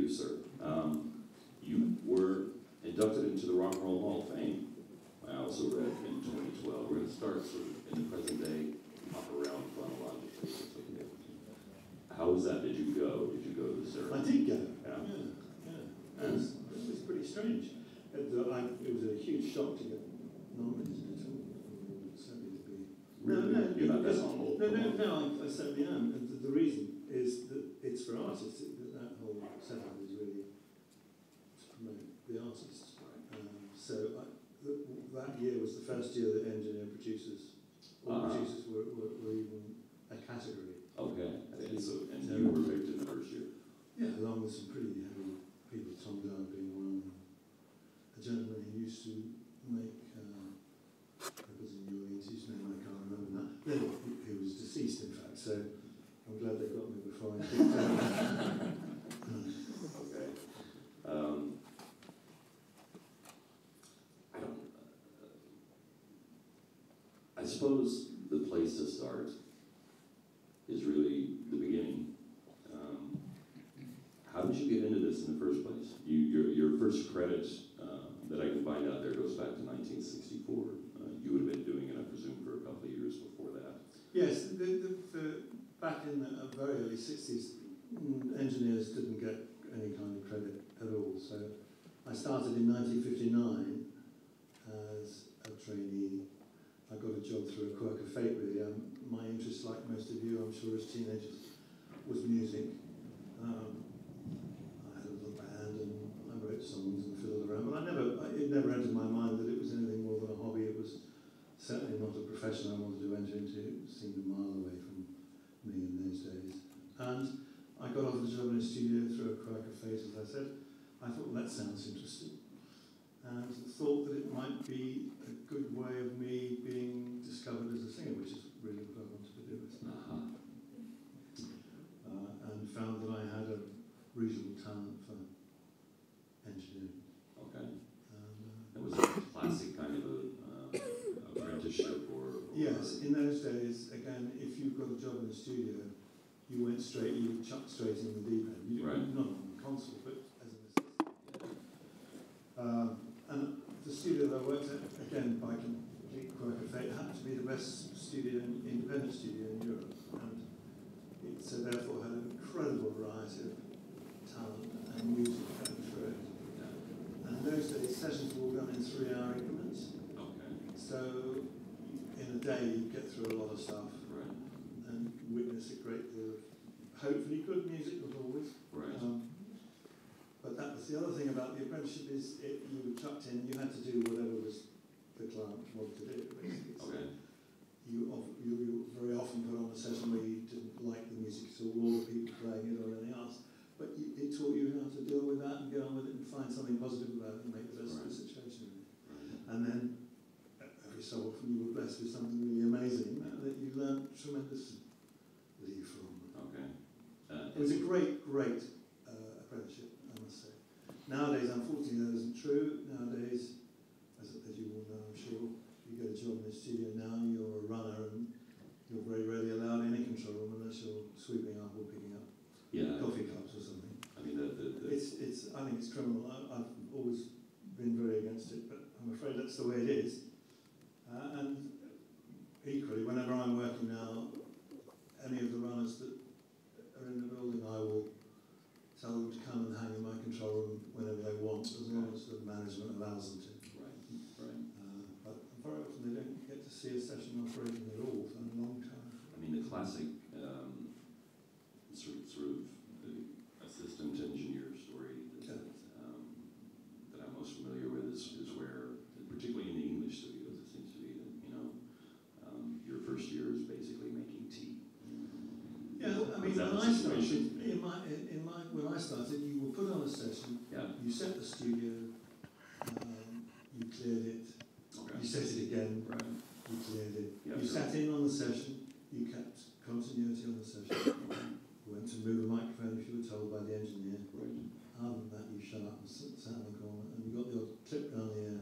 you, sir. Um, you were inducted into the Rock and Roll Hall of Fame. I also read in 2012. We're going to start sort of in the present day, hop around chronologically. if it's okay. How was that? Did you go? Did you go to the I ceremony? did go. Yeah. Yeah, yeah. It was, it was pretty strange. It, uh, I, it was a huge shock to get nominated at all. Certainly to be. Really? No, no, You're not that humble. No, no, no. I, I certainly am. And the, the reason is that it's for artists. It, that, that whole setup is really to promote the artists. Um, so I, th- that year was the first year that engineer producers, all Uh-huh. producers were, were, were even a category. Okay. And so, and you were picked in the first year. Yeah, along with some pretty heavy people, Tom Dowd being one, a gentleman who used to make uh, records in New Orleans, whose name I can't remember now, who was deceased in fact, so I'm glad they got Okay. Um, I don't. I suppose the place to start is really the beginning. Um, how did you get into this in the first place? You, your, your first credit uh, that I can find out there goes back to 1964. Uh, you would have been doing it, I presume, for a couple of years before that. yes, the, the, the, back in the very early 60s, mm, engineers didn't get any kind of credit at all, so I started in 1959 as a trainee. I got a job through a quirk of fate, really. Um, my interest, like most of you, I'm sure, as teenagers, was music. Um, I had a little band and I wrote songs and fiddled around, but I never, it never entered my mind that it was anything more than a hobby. It was certainly not a profession I wanted to enter into. It seemed a mile away from me in those days. And I got off the job in a studio through a quirk of fate, as I said. I thought, well, that sounds interesting. And thought that it might be a good way of me being discovered as a singer, which is really what I wanted to do. Uh-huh. Uh, and found that I had a reasonable talent for engineering. Okay. And, uh, It was a classic kind of a, uh, apprenticeship or, or yes, in those days, again, if you've got a job in the studio, you went straight, you were chucked straight in the deep end. You, Right. Not on the console, but as an assistant. Um, and the studio that I worked at, again, by complete quirk of fate, happened to be the best studio, in, independent studio in Europe. And it so therefore had an incredible variety of talent and music going through it. Yeah. And those days, sessions were all done in three-hour increments. Okay. So in a day, you get through a lot of stuff Right. and witness a great deal of hopefully good music, not always. Right. Um, but that was the other thing about the apprenticeship is it, you were chucked in, you had to do whatever was the client wanted to do. Basically. Okay. you, of, you, you very often put on a session where you didn't like the music at all, or the people playing it, or anything else. But you, it taught you how to deal with that and get on with it and find something positive about it and make the best of the situation. Right. And then every so often you were blessed with something really amazing that you learned tremendously from. Okay. Uh, It was a great, great uh, apprenticeship, I must say. Nowadays, unfortunately, that isn't true. Nowadays, as, as you all know, I'm sure, you get a job in the studio now, you're a runner and you're very rarely allowed any control room unless you're sweeping up or picking up yeah. coffee cups or something. I mean, the, the, the It's, it's, I think it's criminal. I, I've always been very against it, but I'm afraid that's the way it is. Uh, and equally, whenever I'm working now, any of the runners that are in the building, I will tell them to come and hang in my control room whenever they want, as long as the management allows them to. right, right. Uh, but very often they don't get to see a session operating at all for a long time. I mean, the classic um, sort, sort of the assistant engineer story that, um, that I'm most familiar with is, is where, particularly in the English studios, it seems to be that, you know, um, your first year is basically making tea. Yeah, I mean, Is that when the I situation? started, in my, in, in my, when I started, you were put on a session, Yeah, you set the studio, um, you cleared it, you set it again, right, you cleared it. You sure. sat in on the session, you kept continuity on the session. You went to move a microphone if you were told by the engineer. right, Other than that, you shut up and sat, in the corner, and you got the odd clip down the air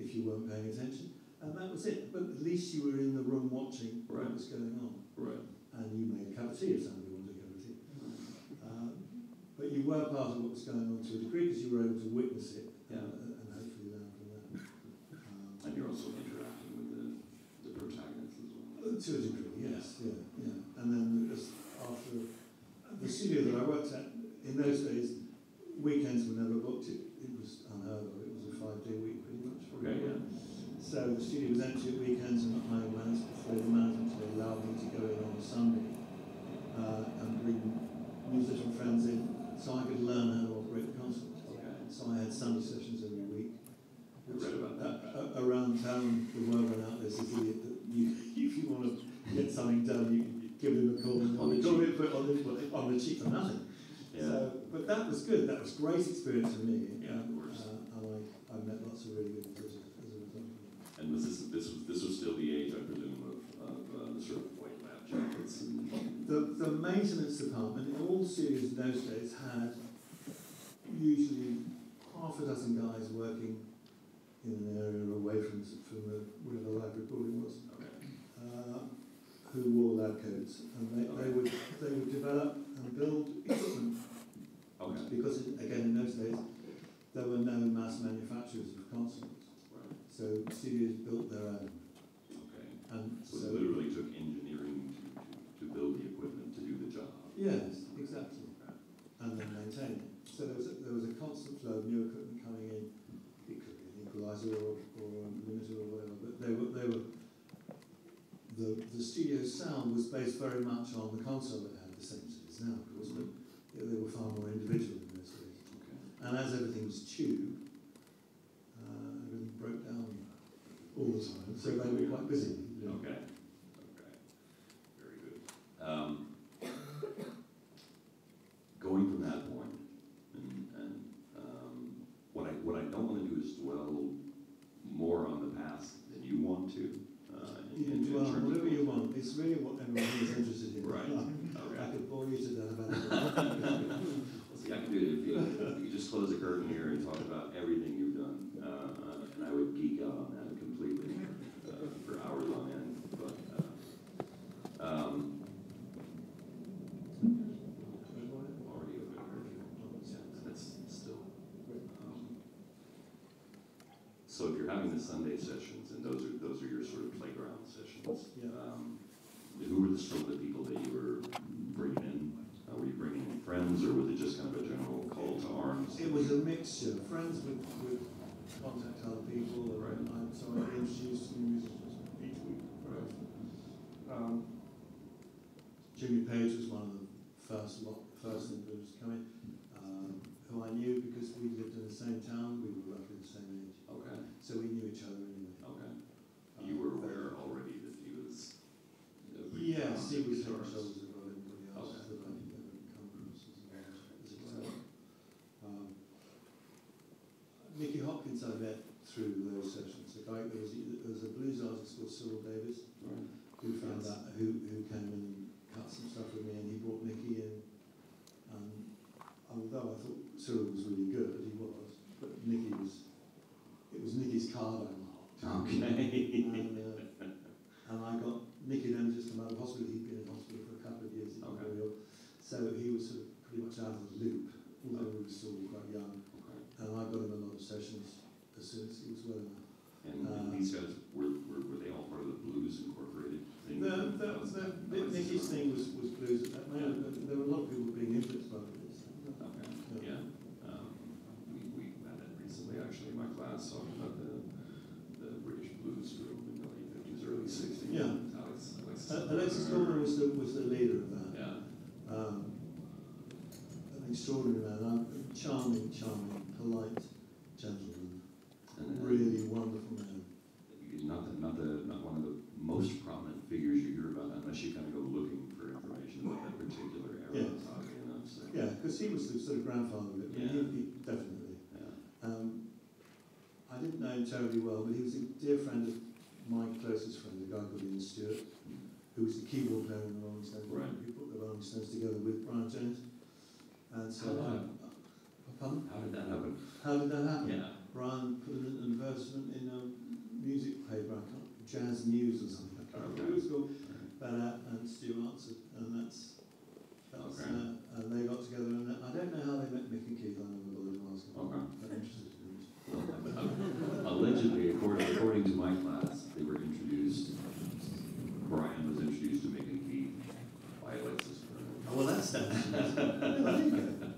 if you weren't paying attention. And that was it. But at least you were in the room watching Right. what was going on. right. And you made a cup of tea if somebody wanted a cup of tea. Um, but you were part of what was going on to a degree because you were able to witness it Yeah. and, and hopefully learn from that. Um, And you're also interacting with the, the protagonists as well. to a degree, yes, yeah, yeah. And then just after the studio that I worked at in those days, weekends were never booked. It, it was unheard of. It was a five-day week pretty much. Okay, yeah. So the studio was empty at weekends and I managed before the management to allow me to go in on a Sunday uh, and bring musician friends in so I could learn how to operate the console. Okay. So I had Sunday sessions every week. I read about that. Uh, uh, around town, the word went out there's this idiot that you, if you want to get something done, you can give him a call and On the cheap. put on the, on the cheap for nothing. Yeah. So, but that was good. That was great experience for me. Yeah, of course. Uh, and I, I met lots of really good as a result. And was this, this was, this was still the age, I presume, of, of uh, the sort of jackets. The, the maintenance department in all studios in those days had usually half a dozen guys working in an area away from, from the, where the library building was, okay, uh, who wore lab coats, and they, they would they would develop and build equipment. Okay, because in, again in those days there were no mass manufacturers of consoles, right, so studios built their own, okay. and So so it literally took engineering build the equipment to do the job. yes, exactly. And then maintain it. So there was a, there was a constant flow of new equipment coming in. It could be an equalizer or, or a limiter or whatever, but they were they were the the studio sound was based very much on the console that had the same as it is now, of course, but they were far more individual in those days. Okay. And as everything was tube, uh, everything broke down all the time, so they were quite busy. Okay, okay, very good. Um, going from that point, and, and um, what I what I don't want to do is dwell more on the past than you want to. Uh, in, You in, can dwell terms of- whatever you want. It's really what everyone is interested in. Right. I could bore you to death about it. Well, see, I can do it if you, if you just close the curtain here and talk about everything you've done, uh, uh, and I would geek out on that completely uh, for hours on end. But uh, um, already open yeah, that's still. Um, so if you're having the Sunday sessions, and those are those are your sort of playground sessions. Yeah. Um, who were the, some of the people that you were bringing in? Uh, were you bringing in friends, or was it just kind of a general call to arms? It was a mixture. Friends would, would contact other people, and Right. I, so I introduced new musicians each week. Right. Um, Jimmy Page was one of the first lot, first individuals coming, um, who I knew because we lived in the same town. We were roughly the same age, Okay. So we knew each other anyway. Okay. Um, You were aware already that he was. Yes, he was head and guitarist. shoulders above everybody else Okay. that I ever come across as a as a guitar. Um, Nicky Hopkins I met through those sessions. The guy there was there was a blues artist called Cyril Davies Right. who found Yes. out who who came in and cut some stuff with me and he brought Nicky in. And although I thought Cyril was really good, he was, but Nicky was it was Nicky's card marked. Okay. And, uh, and I got Nicky then just come out of hospital. He'd been in hospital for a couple of years. He Okay. very ill. So he was sort of pretty much out of the loop, although he was still quite young. Okay. And I got him a lot of sessions as soon as he was well enough. And Uh, these guys were, were, were they all part of the Blues Incorporated thing? The, That was- the, that Nicky's thing was, was blues at that moment, there were a lot of people being influenced by it. Okay, yeah. Um, we, we had that recently, actually, in my class, talking about the, the British blues group in the late fifties, early sixties. Yeah. Alex, Alexis. Uh, Alexis Korner was the, was the leader of that. Yeah, Um, an extraordinary man, a charming, charming, polite gentleman, and then. really wonderful man. Not the, not the, not one of the most prominent figures you hear about unless you kind of go looking for information about that particular era, Yeah. enough, so. Yeah, because he was the sort of grandfather of it. Yeah. He, he, definitely. Yeah. Um, I didn't know him terribly well, but he was a dear friend of my closest friend, a guy called Ian Stewart, who was the keyboard player in the Rolling Stones. Right. He put the Rolling Stones together with Brian Jones. And so, How I, did pardon? How did that happen? How did that happen? Yeah. Brian put an advertisement in a music paper, I can't, Jazz News or something. I can't remember what it was called. But, uh, and Stu answered, and that's, that's Okay. uh, and they got together, and I don't know how they met Mick and steps. Yeah, I think,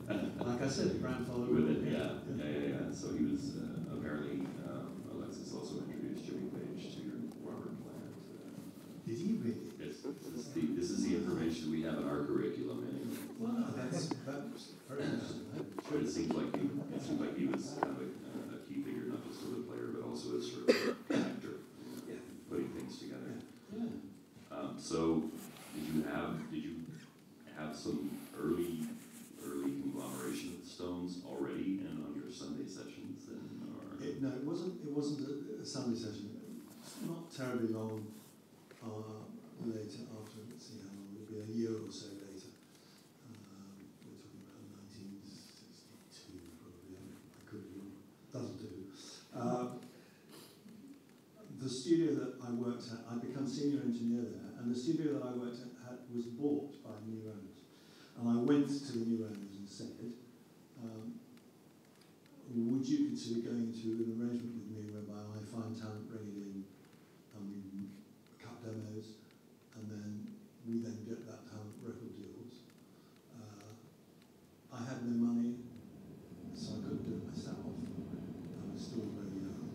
uh, like I said, the grandfather With it, yeah, yeah, yeah, yeah. So he was, uh, apparently, um, Alexis also introduced Jimmy Page to Robert Plant. uh, Did he really? Yes, this is the, this is the information we have in our curriculum anyway. Wow, that's, that's very interesting. But it seems like he, it seems like he was kind of a, a key figure, not just as a player, but also as sort of actor, Yeah. putting things together. Yeah. Um, so, did you have, did you have some early, early conglomeration of the Stones already and on your Sunday sessions then, or? It, no, it wasn't. It wasn't a, a Sunday session. Not terribly long. Uh, later, after let's see how long it would be a year or so later. Um, we're talking about 1962, probably. I, could be wrong. That'll do. Uh, the studio that I worked at, I became senior engineer there, and the studio that I worked at had, was bought by the new owners. And I went to the new owners and said, would you consider going to an arrangement with me whereby I find talent, bring it in, and we cut demos, and then we then get that talent record deals? Uh, I had no money, so I couldn't do it myself. I was still very young.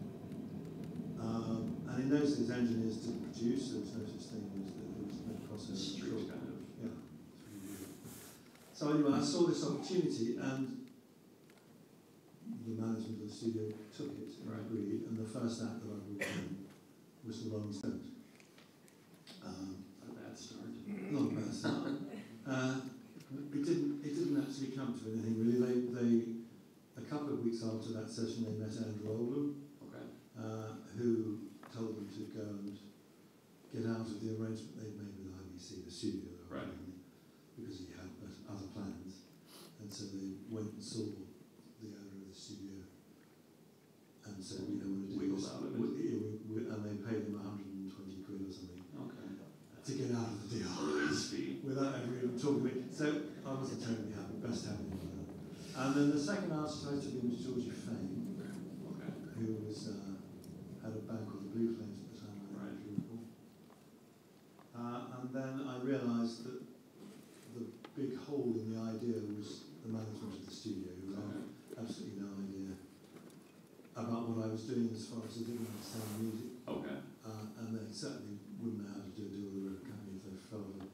Um, and in those days, engineers didn't produce, there was no such thing as there was no crossover. Street kind of. Yeah. it's really weird. So anyway, I saw this opportunity and management of the studio took it and Right. agreed. And the first act that I brought in was the Rolling Stones. Um, A bad start. not a bad start. Uh, it didn't. It didn't actually come to anything really. They, they, a couple of weeks after that session, they met Andrew Oldham, Okay. uh, who told them to go and get out of the arrangement they'd made with IBC, the studio, Right. because he had other plans. And so they went and saw the owner of the studio and said, we don't want to do Wiggled this. out of it. We- yeah, we- we- and they paid him 120 quid or something Okay. to get out of the deal without ever even talking to. So I wasn't terribly happy, best with that. And then the second artist I took in was Georgie Fame, Okay. who was uh, had a band called the Blue Flames at the time, I Right. don't know if you recall. Uh, and then I realised that the big hole in the idea was the management of the studio, who had Okay. absolutely no idea about what I was doing as far as I didn't understand music. Okay. Uh, and they certainly wouldn't know how to do a deal with a record company if they fell a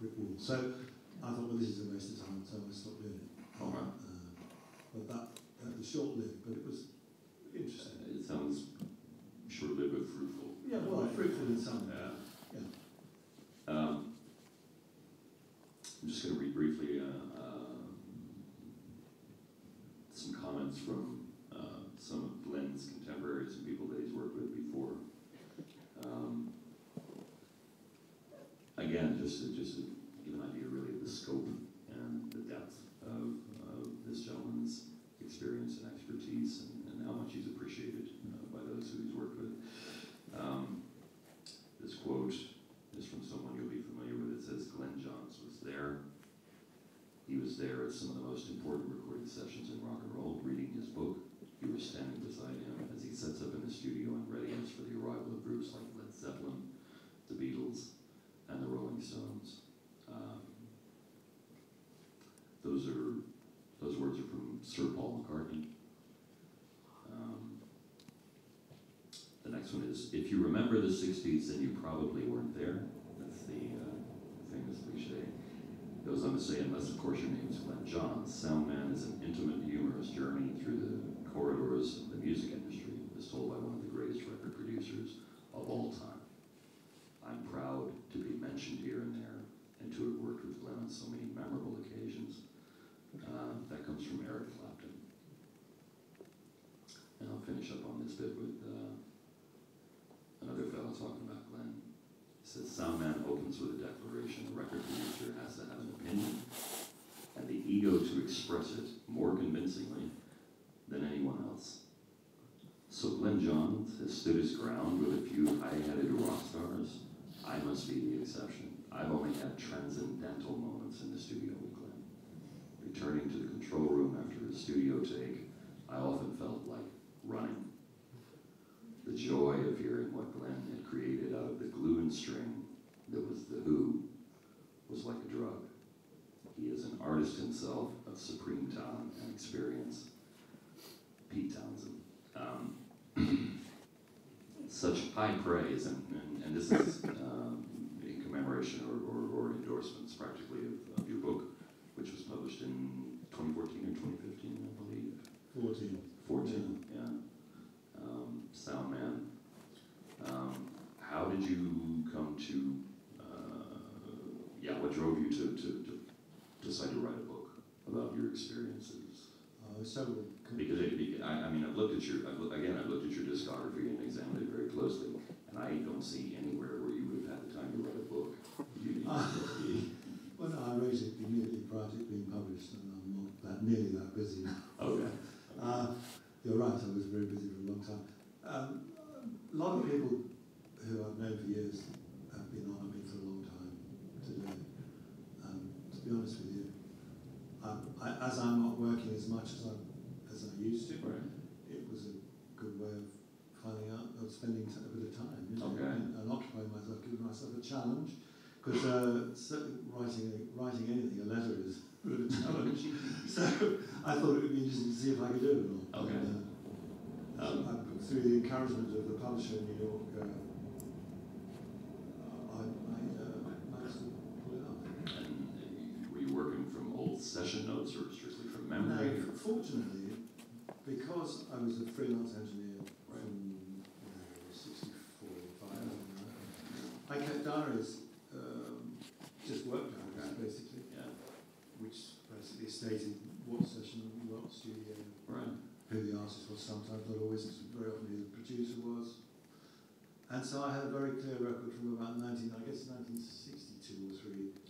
brick wall. So I thought, well, this is a waste of time, so I stopped doing it. All right. Uh, but that, that was short-lived, but it was interesting. It sounds short-lived but fruitful. Yeah, well, fruitful in some way. Yeah. Yeah. Um, I'm just going to read briefly uh, um some comments from uh, some of Glyn's contemporaries and people that he's worked with before. Um, again, just to, just to give an idea really of the scope and the depth of, of this gentleman's experience and expertise and, and how much he's appreciated uh, by those who he's worked with. Um, this quote is from someone you'll be familiar with. It says, Glyn Johns was there. He was there at some of the most important recording sessions in rock and roll, reading his book. You were standing beside him as he sets up in the studio in readiness for the arrival of groups like Led Zeppelin, the Beatles, and the Rolling Stones. Um, those are those words are from Sir Paul McCartney. Um, the next one is, if you remember the 60s, then you probably weren't there. That's the uh, famous cliche. Goes on to say, unless of course your name is Glyn Johns, Soundman is an intimate, humorous journey through the corridors of the music industry, as told by one of the greatest record producers of all time. I'm proud to be mentioned here and there, and to have worked with Glyn on so many memorable occasions. Uh, that comes from Eric Clapton. And I'll finish up on this bit with uh, another fellow talking. Says, Soundman opens with a declaration. The record producer has to have an opinion and the ego to express it more convincingly than anyone else. So Glyn Johns has stood his ground with a few high-headed rock stars. I must be the exception. I've only had transcendental moments in the studio with Glyn. Returning to the control room after a studio take, I often felt like running. The joy of hearing what Glyn had created out of the glue and string that was the Who was like a drug. He is an artist himself of supreme talent and experience, Pete Townshend. Um, such high praise, and, and, and this is um, in commemoration or, or, or endorsements practically of, of your book, which was published in 2014 or 2015, I believe. 14. 14, yeah. Um, Soundman. Um, how did you to, uh, yeah, what drove you to, to, to decide to write a book about your experiences? Uh, several. Because it, I, I mean, I've looked at your, I've, loo- again, I've looked at your discography and examined it very closely, and I don't see anywhere where you would have had the time to write a book. You, you, Well, no, I wrote it immediately prior to it being published, and I'm not that nearly that busy now. okay. Uh, you're right, I was very busy for a long time. Um, a lot of people who I've known for years have been on me for a long time today. Um, to be honest with you, um, I, as I'm not working as much as I, as I used to, Right. it was a good way of finding out, of spending a bit of time you know, Okay. and, and occupying myself, giving myself a challenge. Because uh, writing, writing anything, a letter is a bit of a challenge. so I thought it would be interesting to see if I could do it or not. Okay. And, uh, Um, I, through the encouragement of the publisher in New York, uh, I, I uh, managed to pull it off. And uh, were you working from old session notes or strictly from memory? No, fortunately, because I was a freelance engineer from you know, 64 or 5, something I kept diaries, um, just work diaries basically, Yeah, which basically stated what session, what studio, right. who the artist was sometimes, not always, very often who the producer was. And so I had a very clear record from about 19, I guess 1962 or 3.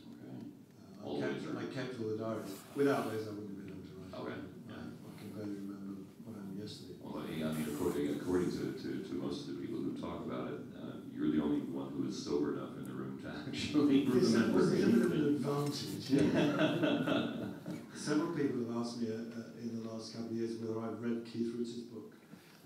Okay. All I, kept, those I kept all the diaries. Without those, I wouldn't have been able to write. Okay, I, yeah. I can barely remember what happened yesterday. Well, I I mean, according, according to, to, to most of the people who talk about it, uh, you're the only one who is sober enough in the room to actually Yes, that remember was a bit of anything. an advantage. Several people have asked me uh, uh, in the last couple of years whether I've read Keith Roots' book.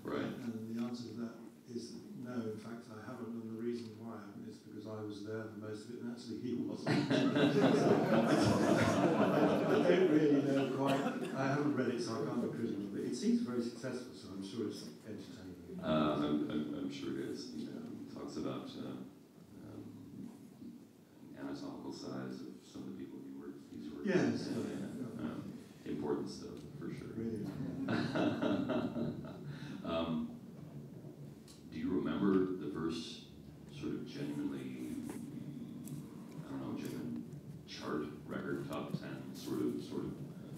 Right, And the answer to that is no. In fact, I haven't, and the reason why I haven't is because I was there for most of it, and actually he wasn't. I, I don't really know quite. I haven't read it, so I can't be critical. But it seems very successful, so I'm sure it's entertaining. uh, I'm, I'm, I'm sure it is, you know, he talks about, uh, um, anatomical size of some of the people he worked, he's worked with. Yes. Yeah, yeah, um, Important stuff, for sure. Really. um, do you remember the first sort of genuinely, I don't know, genuine chart record, top ten, sort of, sort of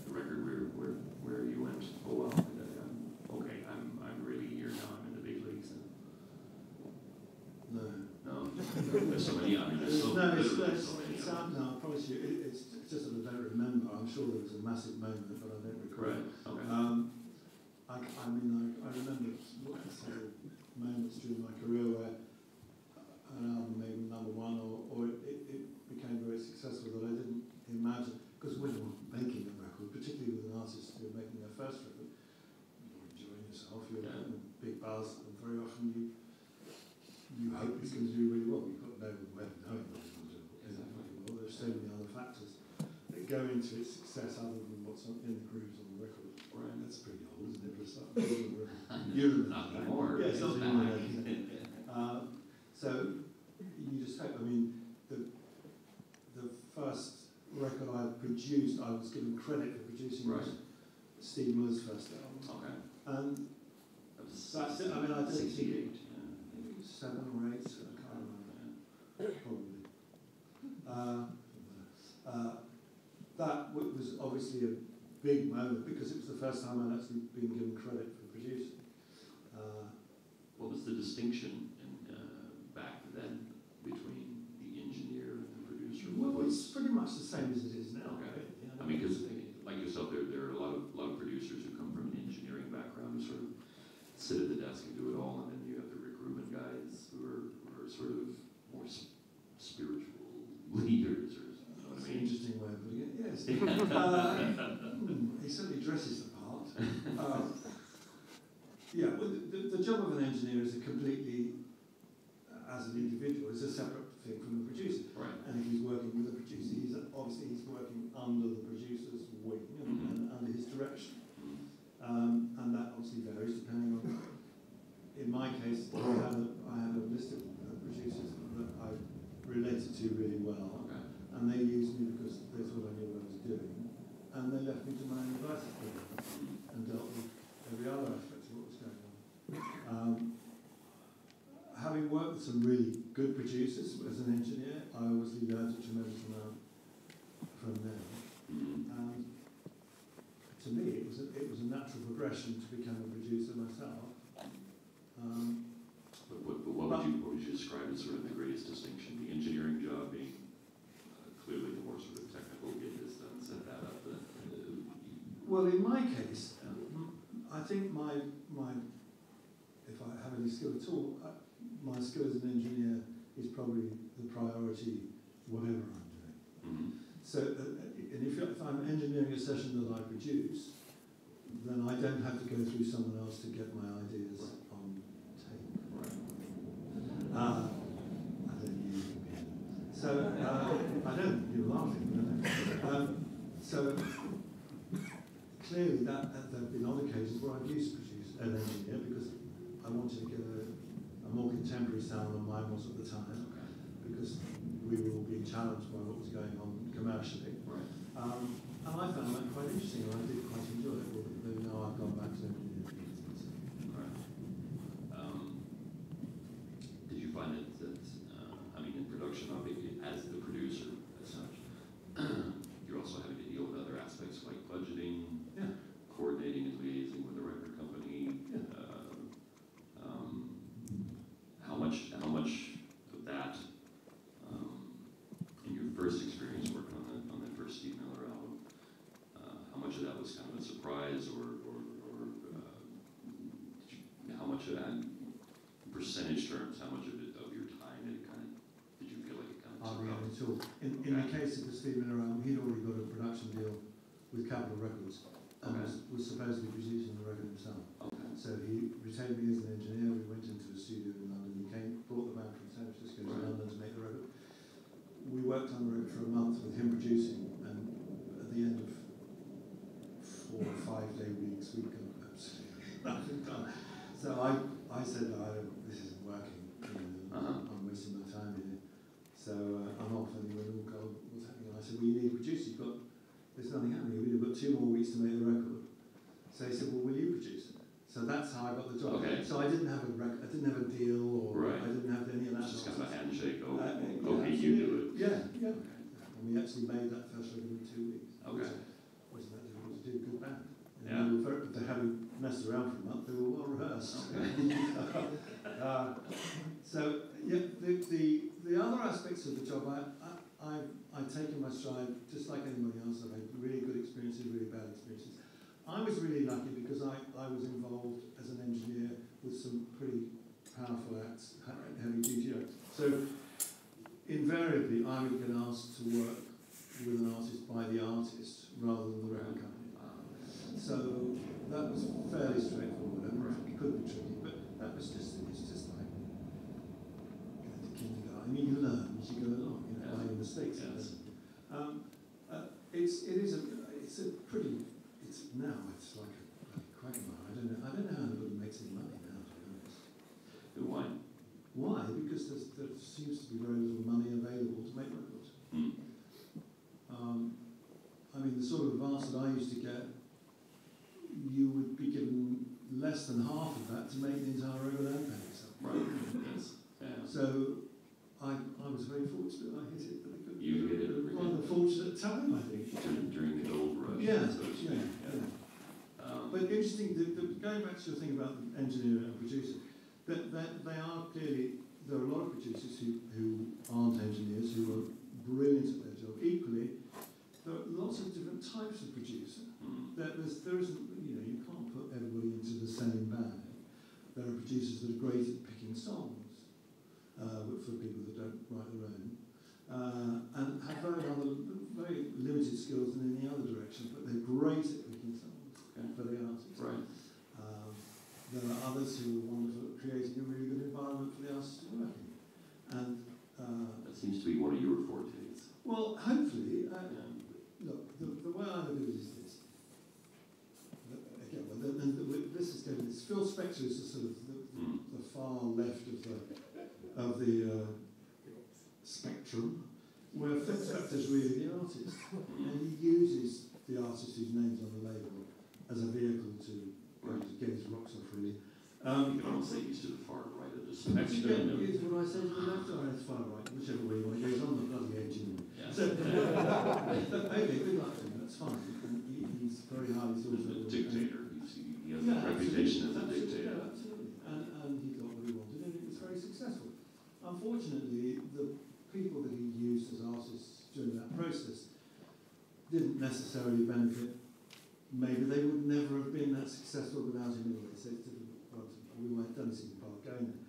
the record where, where, where you went, oh wow, um, okay, I'm, I'm really here now, I'm in the big leagues. And, No. no, there's so many. I mean, there's so, no, it's, it's, so many. it's of them. I promise you. It, it's, it's just that I don't remember. I'm sure there was a massive moment, but I don't recall. Right. Okay. Um, I, I mean, I, I remember several moments during my career where uh, an album made number one, or, or it, it became very successful that I didn't imagine. Because when you're making a record, particularly with an artist who's making their first record, you're enjoying yourself, you're Yeah. big buzz, and very often you you hope it's going to do really well. You've got no way of knowing what it's going to do Exactly. really well. There's so many other factors that go into its success other than what's on- in the grooves on the record. Right. That's pretty old, isn't it, for a start? You remember Not. Yeah, it's not. Uh, so you just hope. I mean, the the first record I produced, I was given credit for producing Right. was Steve Miller's first album, Okay. and That was That's it. I mean, I don't think- 68. Yeah. seven or eight, I can't remember. Probably. Uh, uh, that w- was obviously a big moment because it was the first time I'd actually been given credit for producing. What was the distinction in, uh, back then between the engineer and the producer? What well, was, it's pretty much the same as it is now. Okay. really. I mean, because like yourself, there, there are a lot of, lot of producers who come from an engineering background who sort of sit at the desk and do it all, and then you have the Rubin guys who are, who are sort of more spiritual leaders, or you know That's I an interesting way of putting it, yes. uh, hmm, he certainly dresses the part. Uh, yeah, well, the, the, the job of an engineer is a completely, uh, as an individual, is a separate thing from the producer. Right. And if he's working with a producer, he's obviously he's working under the producer's and they left me to my own devices and dealt with every other aspect of what was going on. Um, having worked with some really good producers as an engineer, I obviously learned a tremendous amount from them. Mhm. And to me, it was a, it was a natural progression to become a producer myself. Um, But what, but what would you, what would you describe as sort of the greatest distinction? The engineering job being uh, clearly the more sort of technical, get this done, set that up, the, uh, well, in my case, um, I think my my if I have any skill at all, I, my skill as an engineer is probably the priority, whatever I'm doing. mhm. So, uh, and if, if I'm engineering a session that I produce, then I don't have to go through someone else to get my ideas on tape. Uh, I don't use it. So, uh, I don't, you're laughing? Um, so, clearly that, that there have been other cases where I've used to produce an engineer because I wanted to get a, a more contemporary sound than mine was at the time because we were all being challenged by what was going on commercially. right. Um, and I found that quite interesting I did quite enjoy it, although now I've gone back to engineering. Right. Um, did you find it that, uh, I mean, in production, obviously, as the producer, as such, you're also having to deal with other aspects like budgeting, Yeah. coordinating and liaising with the record company. Yeah. uh, um, How much, how much of that, um, in your first experience working on the, on the first Steve Miller album, uh, how much of that was kind of a surprise or, or, or, uh, did you, how much of that, in percentage terms, how much of it, of your time did it kind of, did you feel like it kind of Hardly took up? any at all. In, in the Around, he'd already got a production deal with Capitol Records and was, was supposedly producing the record himself. Okay, So he retained me as an engineer. We went into a studio in London. He came, brought the band from San Francisco to Right. London to make the record. We worked on the record for a month with him producing, and at the end of four or five day weeks, we got absolutely nothing done. So I, I said, I don't, this isn't working. You know, Uh-huh. I'm wasting my time here. So uh, I'm off, and he went, oh God, what's happening? I said, well, you need a producer. You've got, there's nothing happening. We've got two more weeks to make the record. So he said, well, will you produce it? So that's how I got the job. Okay. So I didn't have a rec- I didn't have a deal, or Right. I didn't have any of that. it's just kind of a handshake, oh, Uh, yeah, okay, you do it. Yeah, yeah. And we actually made that first record in two weeks. Okay. Wasn't that difficult to do? Good band. And Yeah. They were very, they hadn't messed around for a month. They were well rehearsed. uh, so yeah, the, the the other aspects of the job, I I've, I've taken my stride just like anybody else. I've had really good experiences, really bad experiences. I was really lucky because I, I was involved as an engineer with some pretty powerful acts, heavy duty acts. So invariably, I would get asked to work with an artist by the artist rather than the record company. So that was fairly straightforward. It could be tricky, but that was just it's just like going to kindergarten. I mean, you learn as you go along, by mistakes. Yes. Um, uh, it's it is a it's a pretty it's now it's like a, quagmire. I don't know I don't know how anybody makes any money now. To be honest. Wine. Why? Because there's, there seems to be very little money available to make records. Hmm. Um, I mean, the sort of advance that I used to get, you would be given less than half of that to make the entire record and pay yourself. Right, yes, yeah. So I, I was very fortunate. I hit it at a good, You hit it at a really- rather fortunate time, I think. During, the gold rush. Yeah, so speak, yeah, yeah. Um, But interesting, the, the, going back to your thing about the engineer and producer, that, that they are clearly, there are a lot of producers who, who aren't engineers, who are brilliant at their job. Equally, there are lots of different types of producer. hmm, There, there's, there isn't, you know, you can't put everybody into the same bag. There are producers that are great at picking songs, uh, but for people that don't write their own, uh, and have very, other, very limited skills in any other direction, but they're great at picking songs Okay. for the artists. right, Um, there are others who are wonderful at creating a really good environment for the artists to work in. And, uh, that seems to be one of your fortes. well, hopefully, uh, Yeah. look, the, the way I look at it is this. The- Again, well, the, the, the, this is going, this Phil Spector is the sort of the, Hmm. the far left of the, of the uh, spectrum, where Phil Spector's really the artist. Hmm. And he uses the artist whose name's on the label as a vehicle to Right. get his rocks off, really. You Um, can almost say he's to the far right of the Actually, spectrum. yeah, it's what I say to the left or it's far right, whichever way you want. It goes on the bloody edge, you know. Yeah. So, okay, good luck to him, that's fine. He, he's very highly thought of. The dictator, he has Yeah, a reputation as a dictator. Yeah, absolutely. And, and he got what he wanted, and it was very successful. Unfortunately, the people that he used as artists during that process didn't necessarily benefit. Maybe they would never have been that successful without him anyway, so it's difficult. We might don't see the part going there.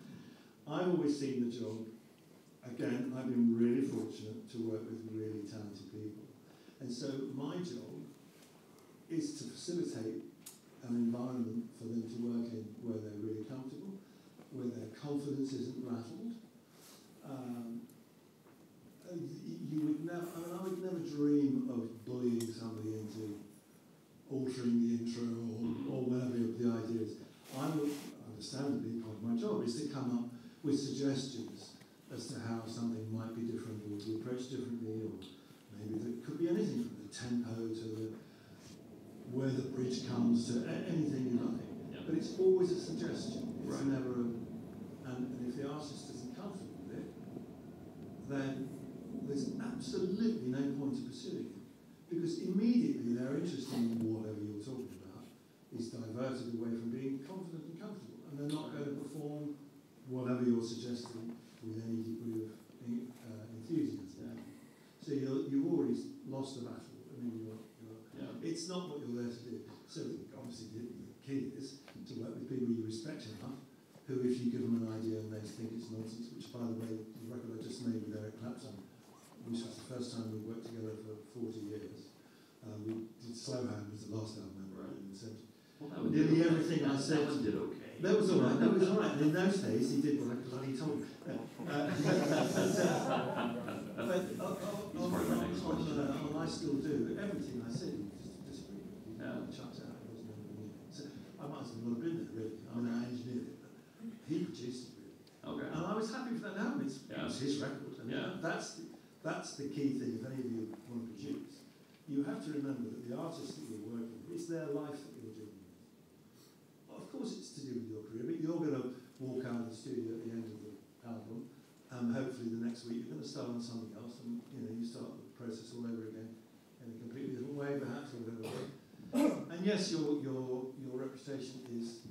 I've always seen the job, again, I've been really fortunate to work with really talented people. And so my job is to facilitate an environment for them to work in where they're really comfortable, where their confidence isn't rattled. Um, you would never, I, mean, I would never dream of bullying somebody into altering the intro or, or whatever the idea is. I would, understandably, part of my job is to come up with suggestions as to how something might be different or be approached differently, or maybe there could be anything from the tempo to the where the bridge comes to anything you like. Yeah. But it's always a suggestion. It's Right. never a, and, and if the artist isn't comfortable with it, then there's absolutely no point in pursuing it. Because immediately their interest in whatever you're talking about is diverted away from being confident and comfortable. And they're not going to perform whatever you're suggesting with any degree of uh, enthusiasm. So you're, you've already lost the battle. I mean, you're, you're, Yeah. it's not what you're there to do. So obviously the, the key is to work with people you respect enough, who if you give them an idea and they think it's nonsense, which by the way, the record I just made with Eric Clapton, which was the first time we worked together for 40 years. Uh, we did Slowhand was the last album I in the 70s. Well, Nearly okay. everything I said- That one did okay. That was all right. That was all right. And in those days, he did what I bloody him. Uh, but uh, uh, on, part of my on, on, on I still do. Everything I said, he just disagreed with. He Yeah. chucked out. It wasn't anything. So I might as well not have been there, really. I mean, I engineered it, but he produced it, really. Okay. And I was happy for that album. It's, Yeah. it's his record. I mean, Yeah. that's, the, that's the key thing, if any of you want to produce. You have to remember that the artist that you're working with, it's their life that you're dealing with. Of course it's to do with your career, but you're going to walk out of the studio at the end of the album, and hopefully the next week you're going to start on something else, and you know you start the process all over again in a completely different way, perhaps, or whatever. and yes, your your your reputation is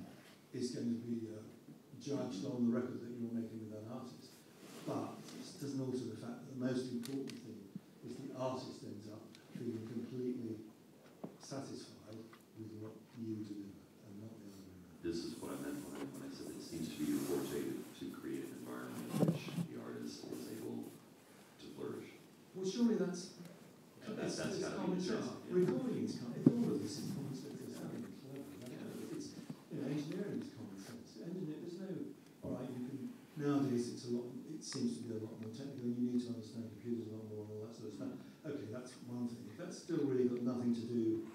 is going to be uh, judged on the record that you're making with that artist, but it doesn't alter the fact the most important thing is the artist ends up feeling completely satisfied with what you deliver, and not the other way around. This is what I meant when I, when I said it seems to be your forte to, to create an environment in which the artist is able to flourish. Well, surely that's And that, it's, that's common be sense. yeah. Recording is common. All of this is common sense. It's having it clever. I don't know. It's you know, engineering is common sense. Engineer, there's no. All right, you can nowadays. It's a lot. It seems to be a lot technical. You need to understand computers a lot more and all that sort of stuff. Okay, that's one thing. That's still really got nothing to do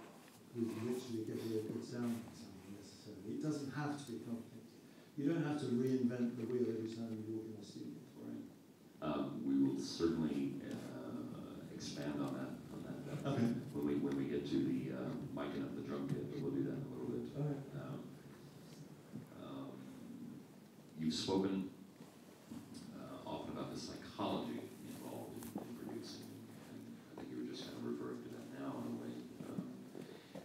with literally getting a good sound from something necessarily. It doesn't have to be complicated. You don't have to reinvent the wheel every time you walk in the studio. Right. Um, we will certainly uh, expand on that on that uh, Okay. when we when we get to the uh, micing up the drum kit. We'll do that in a little bit. All right. Um, um, you've spoken uh, often about the psychology involved in, in producing, and I think you were just kind of referring to that now in a way. Um,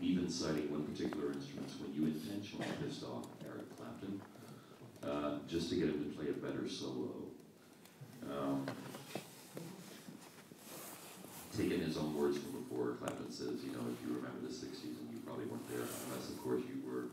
even citing one particular instrument when you intentionally pissed off Eric Clapton uh, just to get him to play a better solo. Um, taking his own words from before, Clapton says, you know, if you remember the 60s, and you probably weren't there, unless, of course, you were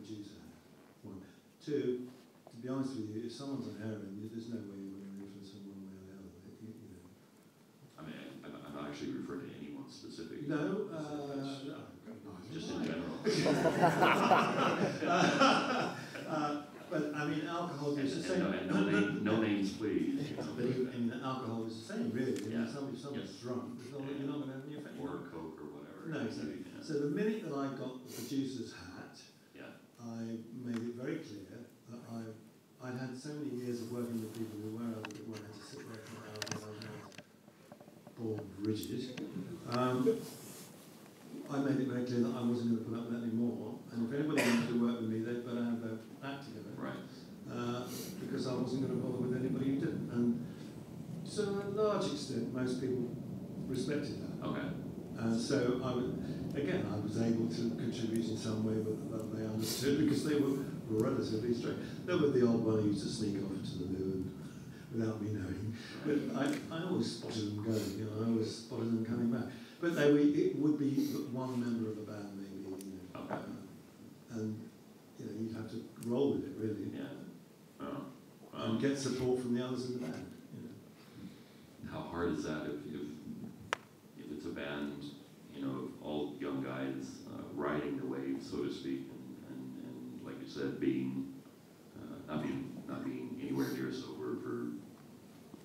producer one. Two, to be honest with you, if someone's on heroin, there's no way you're going to influence them one way or the other. You, you know. I mean, I'm, I'm not actually referring to anyone specific. No, uh, no, Just in general. uh, but I mean, alcohol is the and same. no, and no, name, no names, please. But even, I mean, alcohol is the same, really. I mean, Yeah. somebody, someone's Yes. drunk, you're not going to have any effect. Or Coke or whatever. No, exactly. Yeah. So the minute that I got the producer's Yeah. I made it very clear that I, I'd had so many years of working with people who were than I had to sit there for hours and hours bored, rigid. Um, I made it very clear that I wasn't going to put up with that anymore. And if anybody wanted to work with me, they'd better have their act together. Right. uh, because I wasn't going to bother with anybody who didn't. And so, to a large extent, most people respected that. Okay. And so, I would, again, I was able to contribute in some way but that they understood because they were relatively straight. There were the old one who used to sneak off to the moon without me knowing. But I, I always spotted them going, you know, I always spotted them coming back. But they were, it would be one member of a band, maybe, you know. Okay. uh, and, you know, you'd have to roll with it, really Yeah. And Um, get support from the others in the band. You know. how hard is that if, if, if it's a band, you know, of all young guys uh, riding the wave, so to speak, and, and, and like you said, being, uh, not being, not being anywhere near sober for,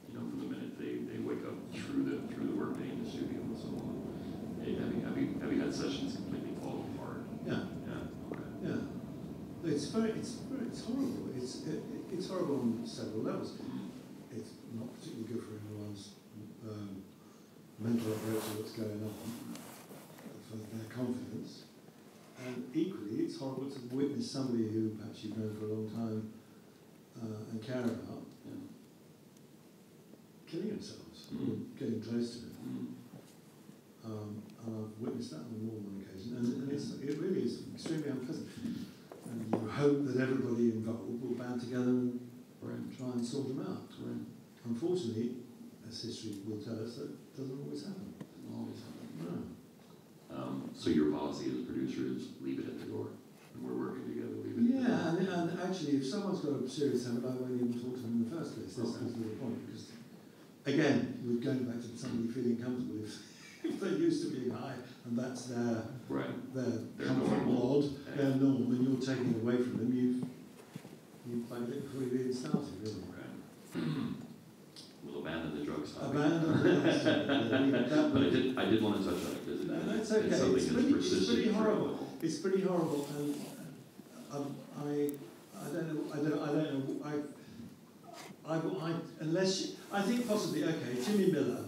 you know, from the minute they, they wake up through the, through the workday in the studio and so on. Hey, Have you, have you, have you had sessions completely fall apart? Yeah, Yeah, okay. yeah. It's very, it's very, it's horrible. It's it, it's horrible on several levels. It's not particularly good for anyone's um, mental approach to what's going on, for their confidence. And equally, it's horrible to witness somebody who perhaps you've known for a long time uh, and care about killing themselves, or Mm. getting close to it. Mm. Um, and I've witnessed that on more than one occasion, and, and it's, it really is extremely unpleasant. And you hope that everybody involved will band together and Right. try and sort them out. Right. Unfortunately, as history will tell us, that doesn't always happen. Always happen. No. Um, so your policy as a producer is leave it at the door, and we're working together, leave it. at the Yeah, door. and, and actually, if someone's got a serious habit, I won't even talk to them in the first place. That's Okay. the point. Because, again, we're going back to somebody feeling comfortable. If, if they're used to being high and that's their Right. their Their comfort normal. mod, their norm, and you're taking it away from them, you've you've played it before you've even started, really. Right. we'll abandon the drugs. Abandon the drugs topic, yeah, leave it that But I did, I did want to touch on it, No, that's it's okay. It's pretty- it's pretty horrible. It's pretty horrible, and um, I, I don't know, I don't, I don't know, I, I, I, unless you, I think possibly, okay, Jimmy Miller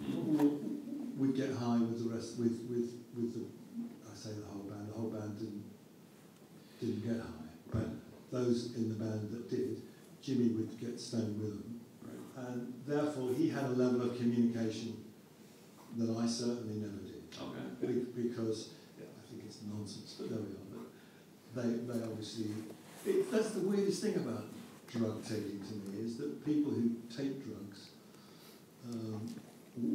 Mm. would get high with the rest, with, with, with the, I say the whole band, the whole band didn't, didn't get high, but those in the band that did, Jimmy would get stoned with them, Right. and therefore he had a level of communication that I certainly never did. Okay. Because yeah, I think it's nonsense, but there we are. But they, they obviously, it, that's the weirdest thing about drug taking to me is that people who take drugs um,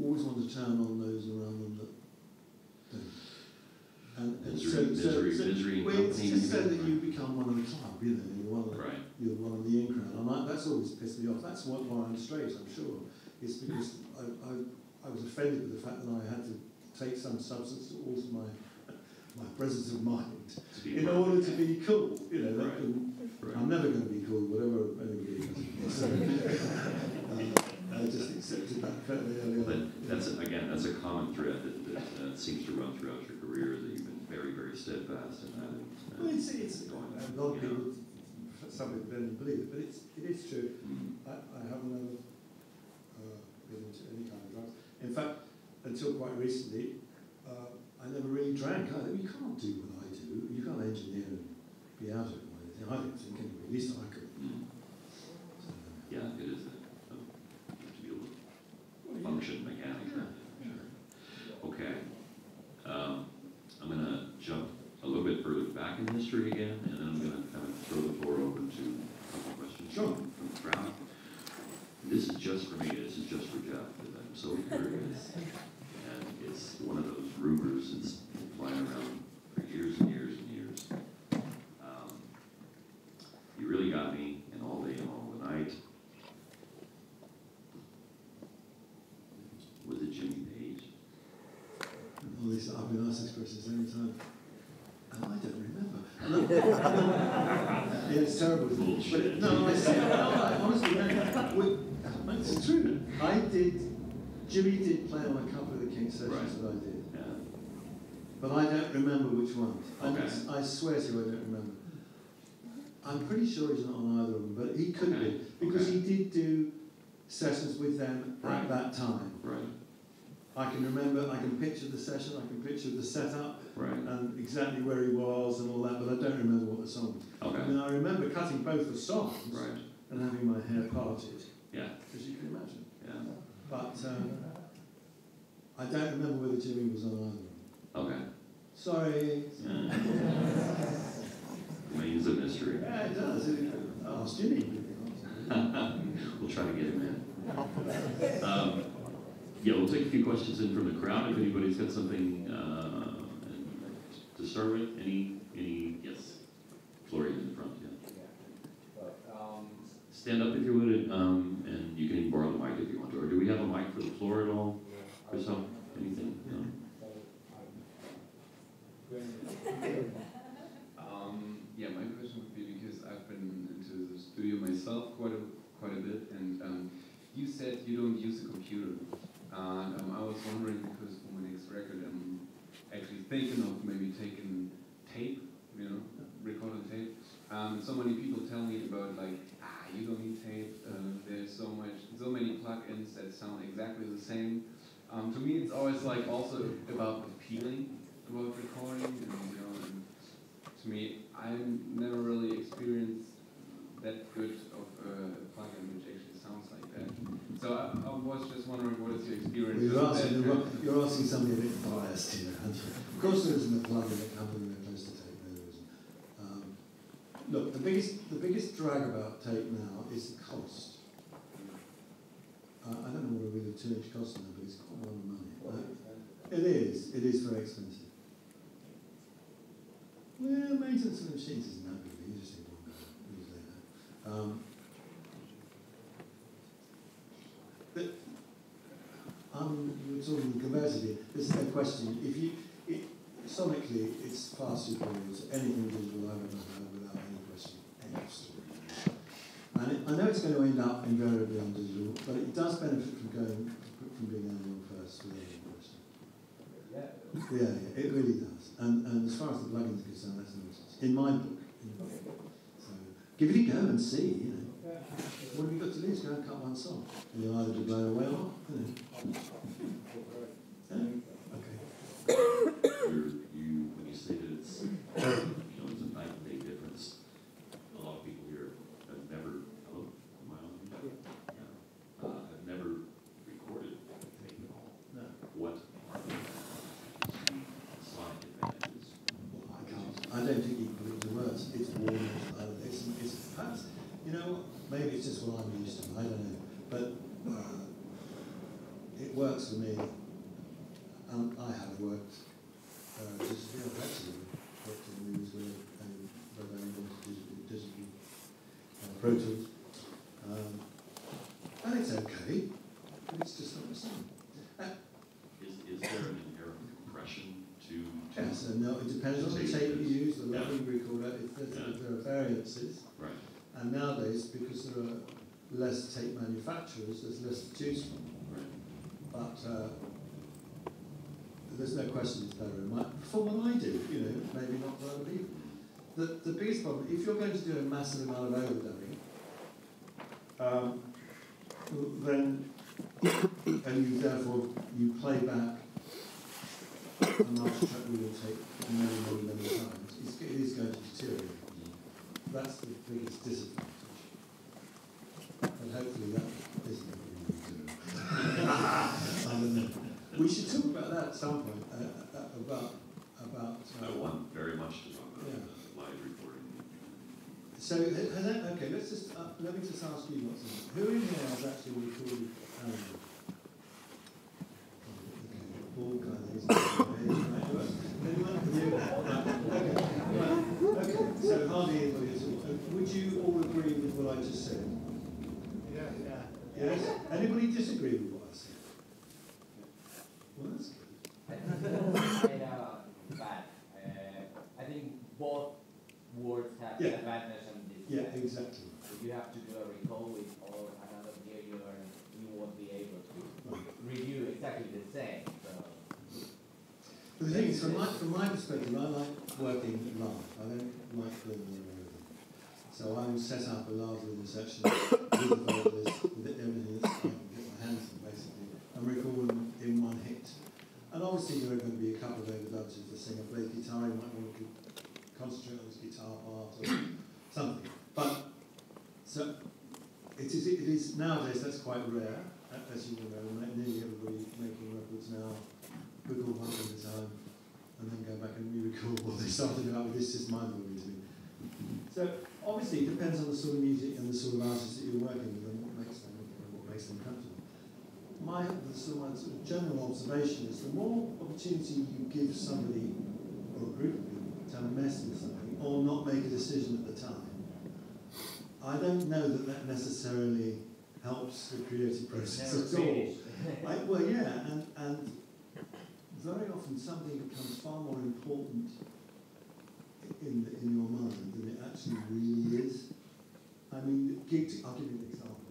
always want to turn on those around them that don't. And, and Misery, so, so, misery, so, misery and well, it's just so that you become one of the club, you know, you're one of the, Right. you're one of the in crowd. And I, that's always pissed me off. That's what, why I'm straight, I'm sure. It's because I, I, I was offended with the fact that I had to take some substance to alter my, my presence of mind in part of order it. to be cool. You know, that Right. can, Right. I'm never going to be cool, whatever anybody does. So, uh, I just accepted that fairly early on. But that's, again, that's a common thread that, that uh, seems to run throughout your career, that you've been very, very steadfast in that, Well, it's, it's, a lot of people, some people don't believe it, but it's, it is true. Mm. I, I have never uh, been into any kind of drugs. In fact, until quite recently, uh, I never really drank either. You can't do what I do. You can't engineer and be out of it or anything. I don't think anyway. At least I could. Mm. So, Yeah, it is. a- a- To be able to function mechanically. Sure. Okay. Um, I'm gonna jump a little bit further back in history again, and then I'm gonna kind of throw the floor open to a couple of questions Sure. from from the crowd. This is just for me, this is just for Jeff, because I'm so curious. And it's one of those rumors that's been flying around for years and years and years. Um, You really got me in all day and all the night. Was it Jimmy Page? all these, I've been asked this question many times. And I don't remember. yeah, it's terrible. Bullshit. But no, I say, no, I, honestly, no, it's true. I did, Jimmy did play on a couple of the Kinks sessions that I did. Yeah. But I don't remember which ones. I, Okay. I swear to you, I don't remember. I'm pretty sure he's not on either of them, but he could Okay, be because okay. he did do sessions with them Right. at that time. Right, I can remember, I can picture the session, I can picture the setup right, and exactly where he was and all that, but I don't remember what the song was. I mean, I remember cutting both the songs right, and having my hair parted, yeah, as you can imagine. yeah, But um, I don't remember whether Jimmy was on either okay. Sorry. Yeah. Remains a mystery. Yeah, it does. Ask Jimmy. We'll try to get him in. Um, Yeah, we'll take a few questions in from the crowd, if anybody's got something, uh, to start with, any, any, yes, Florian in the front, yeah. Um, Stand up if you would, and, um, and you can even borrow the mic if you want to, or do we have a mic for the floor at all? Christoph, anything? No? Um, yeah, my question would be because I've been into the studio myself quite a quite a bit, and um, you said you don't use a computer, and um, I was wondering because for my next record, I'm actually thinking of maybe taking tape, you know, recording tape. Um, so many people tell me about like, ah, you don't need tape. Uh, there's so much, so many plugins that sound exactly the same. Um, to me, it's always like also about the feeling about recording, and you know, and to me, I've never really experienced that good of a plugin which actually sounds like that. So I, I was just wondering, what is your experience? You're with asking, that? you're, you're asking somebody a bit biased here? Of course there isn't a plugin that comes anywhere close to there isn't. Um, look, the biggest, the biggest drag about tape now is the cost. I don't know what a really two-inch costs now, but it's quite a lot of money. Uh, it is, it is very expensive. Well, maintenance of the machines isn't that really, you just no, use that. Um, but um, you talking conversity. There's no question. If you, it, sonically, it's far superior to anything digital I've ever heard without any question. Story. And it, I know it's going to end up invariably on digital, but it does benefit from going from being analog first any question. Yeah, yeah, it really does. And, and as far as the plugins are concerned, that's nonsense. In my book. So give it a go and see, you know. What have you got to lose? Go and cut one song. And you'll either be blown away or not. You know. Yeah? Okay. You're, you, when you say that it's, you know, it's a night and day difference, a lot of people here have never, hello, am I on? Yeah. Uh, have never recorded tape at all. No. What are the sonic advantages? I can't. I don't think you can put it into words. It's warm. uh, It's, it's perhaps, you know, what? maybe it's just what I'm used to. I don't know. But uh, it works for me. And I have worked uh, just yeah, I've actually worked in movies where um, where they wanted digital, digital uh, Pro Tools. Um, and it's okay, but it's just not the same. Is, is there an inherent compression to? To- Yes, and no, it depends on the tape you use, the level you record if there's, Yeah. there are variances. Right, And nowadays, because there are less tape manufacturers, there's less to choose from. right. But uh, there's no question it's better. in my- For what I do, you know, maybe not for other people. the, the biggest problem, if you're going to do a massive amount of overdubbing, um, then, and you therefore, you play back a master track we will take many, many, many times, it's, it is going to deteriorate. That's the biggest disadvantage. And hopefully that isn't what we to do. I don't know. We should talk about that at some point, uh, uh, about, about. uh, I want very much to talk about Yeah. uh, live recording. So, ha- has that, okay, let's just, uh, let me just ask you what's in Who in here has actually recorded? Okay, Paul Guy, he's Okay, so hardly anybody at all. Uh, Would you all agree with what I just said? Yeah, yeah. Yes? Anybody disagree with what I said? Well, that's good. kind of bad. Uh, I think both words have Yeah. advantage and Yeah, exactly. If you have to do a recall with or another year, you won't be able to review exactly the same. Thing is, from my, from my perspective, I like working live. I don't like doing the everything. So I will set up a live rhythm section with the vocalist, with everything that I can get my hands on, basically, and record in one hit. And obviously there are going to be a couple of overdubs if the singer plays guitar, he might want to concentrate on his guitar part or something. But, so, it is, it is, nowadays that's quite rare, as you know, nearly everybody making records now record one at a time and then go back and re-record what they started out with. This is mind-blowing to me. So obviously it depends on the sort of music and the sort of artists that you're working with and what makes them and what makes them comfortable. My the sort of, my sort of general observation is the more opportunity you give somebody or a group of people to mess with something or not make a decision at the time, I don't know that that necessarily helps the creative process at all. I, well, yeah, and, and very often something becomes far more important in, in your mind than it actually really is. I mean, gig, I'll give you an example.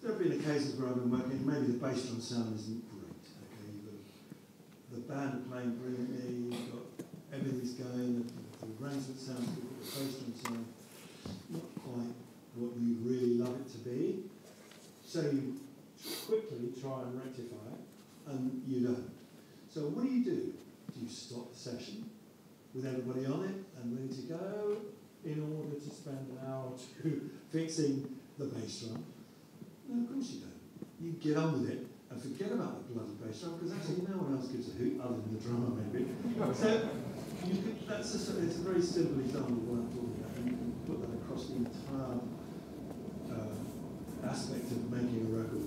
There have been occasions where I've been working, maybe the bass drum sound isn't great, okay, got the band playing brilliantly, you've got everything's going, the, the arrangement sounds good, the bass drum sound not quite what you really love it to be. So you quickly try and rectify it, and you don't. So what do you do? Do you stop the session with everybody on it and ready to go in order to spend an hour or two fixing the bass drum? No, of course you don't. You get on with it and forget about the bloody bass drum because actually no one else gives a hoot other than the drummer maybe. So you could, that's a, it's a very simple example of what I'm talking about and you can put that across the entire uh, aspect of making a record.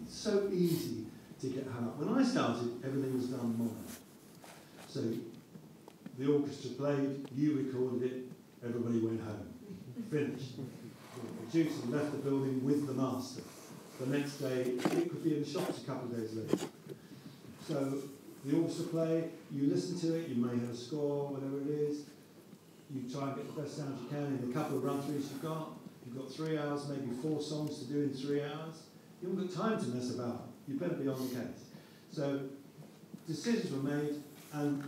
It's so easy to get hung up. When I started, everything was done mono. So the orchestra played, you recorded it, everybody went home. Finished. The producer left the building with the master. The next day, it could be in the shops a couple of days later. So the orchestra play, you listen to it, you may have a score, whatever it is. You try and get the best sound you can in the couple of run-throughs you've got. You've got three hours, maybe four songs to do in three hours. You haven't got time to mess about. You better be on the case. So decisions were made, and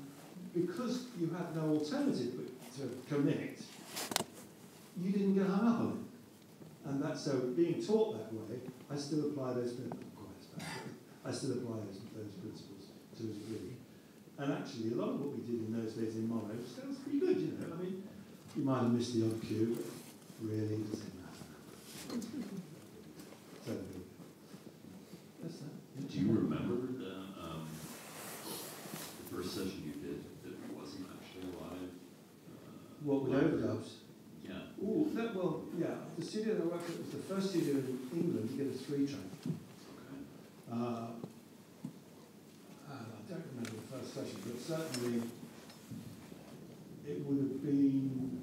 because you had no alternative but to commit, you didn't get hung up on it. And that's so being taught that way, I still apply those principles. I still apply those, those principles to a degree. And actually, a lot of what we did in those days in mono sounds pretty good, you know. I mean, you might have missed the odd cue, but really it doesn't matter. So, that's that. Do you remember the, um, the first session you did that wasn't actually live? Uh, What with overdubs? Yeah. Oh, that, well, yeah, the studio that I worked at was the first studio in England to get a three track. Okay. Uh, I don't remember the first session, but certainly it would have been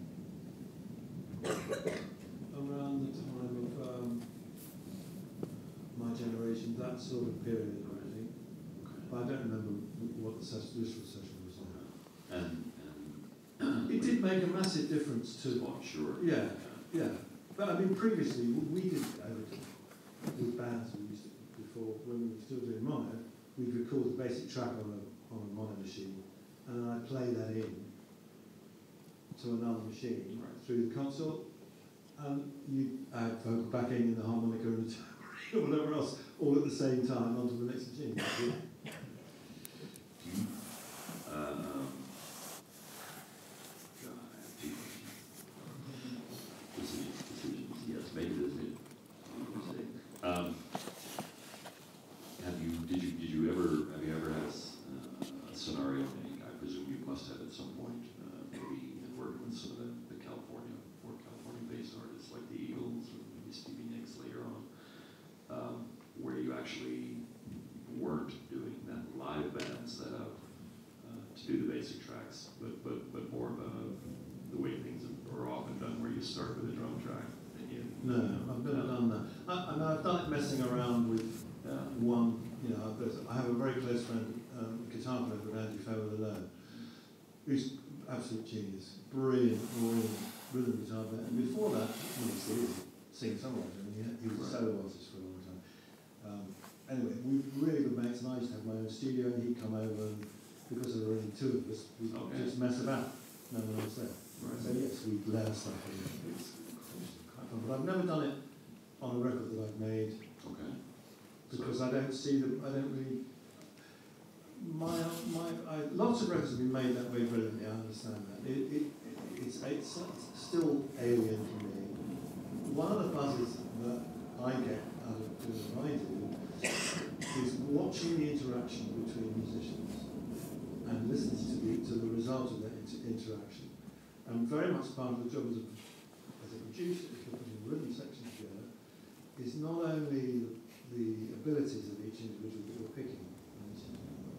around the time my generation, that sort of period, I think. But I don't remember what the session was like. And, and. It did make a massive difference to Oh, sure. Yeah. Yeah, but I mean, previously we did everything with bands. We used to, before when we were still doing mono, we'd record the basic track on a on a mono machine, and then I'd play that in to another machine Right. through the console, and you add vocal backing and the harmonica and the or whatever else, all at the same time onto the next machine. Hmm. Uh, Do you, um, God, I have two questions. Decisions, decisions, yes, make a decision. Mistake. Um, have you, did you, did you ever, have you ever had a, s- uh, a scenario, and I presume you must have at some point, uh, maybe in working with some of the, the California, or California-based artists like the Eagles, or maybe Stevie Nicks later on, um, where you actually weren't doing that live band setup uh, to do the basic tracks, but, but, but more of a, the way things are often done, where you start with a drum track and you. No, I've never done that. I, I mean, I've done it messing around with Yeah. one, you know, there's, I have a very close friend, um, guitar player called Andy Fairweather Low who's absolute genius, brilliant, brilliant rhythm guitar player. And before that, well, he's still a singer-songwriter, and he, he was a Right. solo artist for a long time. Um, anyway, we were really good mates, and I used to have my own studio, and he'd come over, and because there were only two of us, we'd Okay. just mess about. No one else there. So yes, we'd layer stuff in. It's quite fun, but I've never done it on a record that I've made Okay. because I don't see them. I don't really. My my I, lots of records have been made that way brilliantly. I understand that. It, it, it's, it's it's still alien to me. One of the buzzes that I get out of doing what I do is watching the interaction between musicians and listening to the to the result of that inter- interaction. And very much part of the job as a, as a producer, if you're putting a rhythm section together, is not only the, the abilities of each individual that you're picking,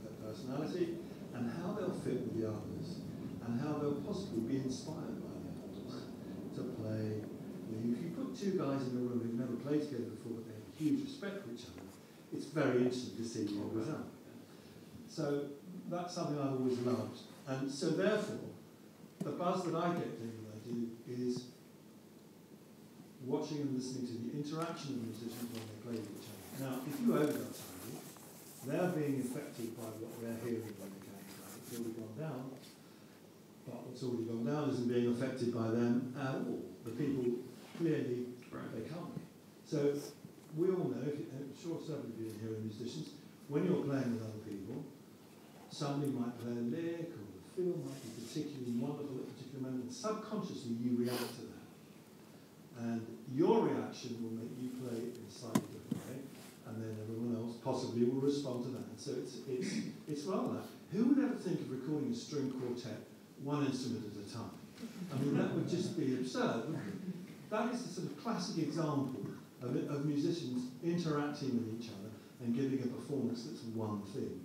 their personality, and how they'll fit with the others, and how they'll possibly be inspired by the others to play. If you put two guys in a room who've never played together before, but they have huge respect for each other, it's very interesting to see the end result. So that's something I've always loved. And so therefore, the buzz that I get doing what I do is watching and listening to the interaction of the musicians when they play with each other. Now, if you overdub somebody, they're being affected by what they're hearing when they go play. It's already gone down, but what's already gone down isn't being affected by them at all. The people clearly Right. they can't be. So we all know, I'm sure several of you in here are musicians, when you're playing with other people, somebody might play a lick or the feel might be particularly wonderful at a particular moment. Subconsciously, you react to that. And your reaction will make you play in a slightly different way, and then everyone else possibly will respond to that. And so it's, it's, it's rather that. Who would ever think of recording a string quartet, one instrument at a time? I mean, that would just be absurd. That is a sort of classic example of, of musicians interacting with each other and giving a performance that's one thing.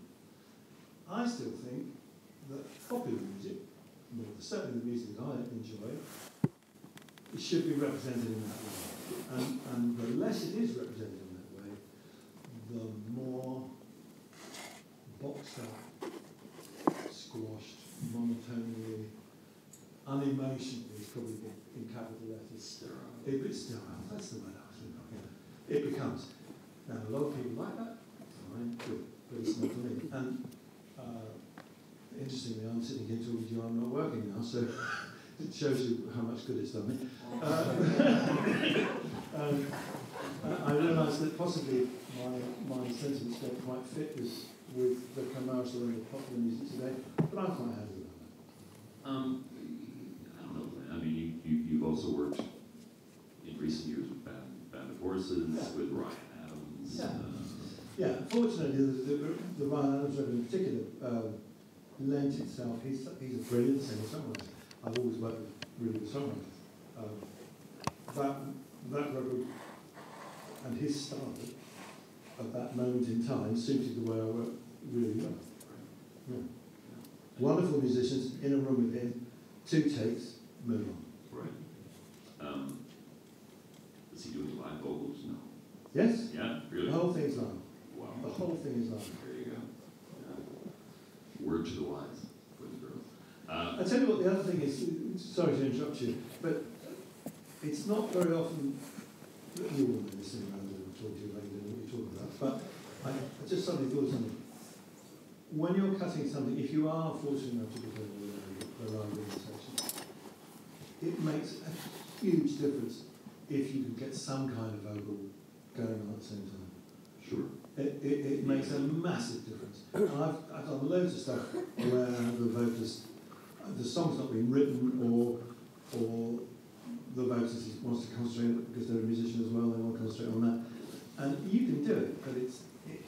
I still think that popular music, well, certainly the music that I enjoy, it should be represented in that way. And, and the less it is represented in that way, the more boxed up, squashed, monotonely, unemotionally is probably in, capital letters. Sterile. It, it's still, that's the word I was looking for. It becomes. Now, a lot of people like that. Fine, good, but it's not for me. And uh, interestingly, I'm sitting here talking to you. I'm not working now, so it shows you how much good it's done me. Uh, um, I, realise that possibly my my sentiments don't quite fit with with the commercial and the popular music today, but I'm quite happy with that. Um, I don't know, I mean, you, you, you've also worked in recent years with Band, Band Horses, Yeah. with Ryan Adams. Yeah. uh, Yeah, fortunately, the, the, the Ryan Adams record in particular um, lent itself. He's, he's a brilliant singer-songwriter. I've always worked with really good songwriters. Um, that, that record and his style at that moment in time suited the way I worked really well. Yeah. Wonderful musicians in a room with him, two takes, move on. Right. Um, he doing live vocals? No. Yes? Yeah, really? The whole thing's live. Wow. The whole thing is live. There you go. Yeah. Word to the wise, boys and girls. Uh, I tell you what, the other thing is, sorry to interrupt you, but it's not very often that you all know this thing around and talk to you about what you're talking about, but I, I just suddenly thought of something. When you're cutting something, if you are fortunate enough to become a live section, it makes a huge difference if you can get some kind of vocal going on at the same time. Sure. It, it, it makes a massive difference. And I've, I've done loads of stuff where the vocalist, the song's not been written or, or the vocalist wants to concentrate because they're a musician as well, they want to concentrate on that. And you can do it, but it's, it,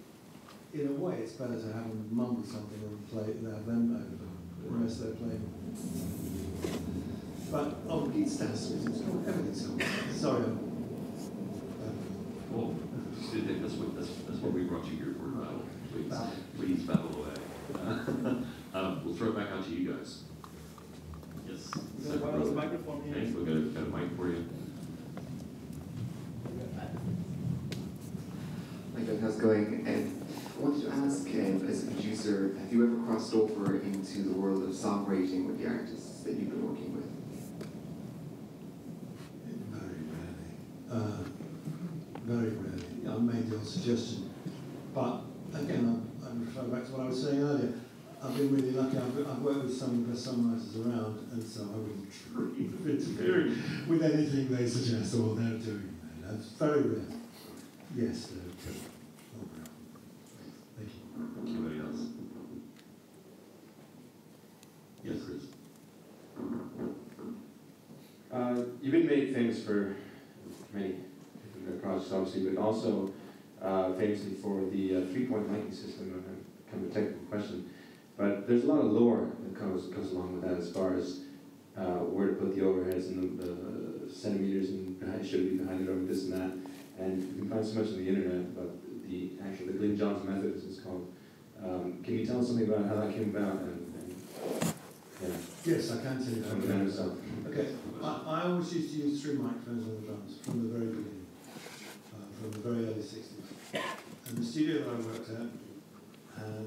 in a way, it's better to have them mumble something and play it and have them over the rest they're playing. But on Geet Stats, it's called, everything's called. Sorry, I'm, Well, that's what, that's, that's what we brought you here for, battle. Please, Battle. please battle away. Um, we'll throw it back out to you guys. Yes. second Well, there's a microphone here. Thanks, we've got a, got a mic for you. Hi guys, how's it going? And I wanted to ask, um, as a producer, have you ever crossed over into the world of songwriting with the artists that you've been working with? Very rarely. Uh, very rarely. I made the odd suggestion. But again, I, I refer back to what I was saying earlier. I've been really lucky. I've, I've worked with some of the best songwriters around, and so I wouldn't dream of interfering with anything they suggest or they're doing. That's very rare. Yes, they're not rare. Thank you. Anybody else? Yes, Chris. Uh, you've been made famous for many different projects, obviously, but also uh, famously for the uh, three-point lighting system. Kind of a technical question, but there's a lot of lore that comes comes along with that, as far as uh, where to put the overheads and the, the centimeters and behind, should be behind it over this and that. And you can find so much on the internet about the actual the Glyn Johns method, as it's called. Um, can you tell us something about how that came about and, and Yes, I can tell you some of that. that stuff? Okay, I, I always used to use three microphones on the drums from the very beginning, uh, from the very early 60s. And the studio that I worked at had,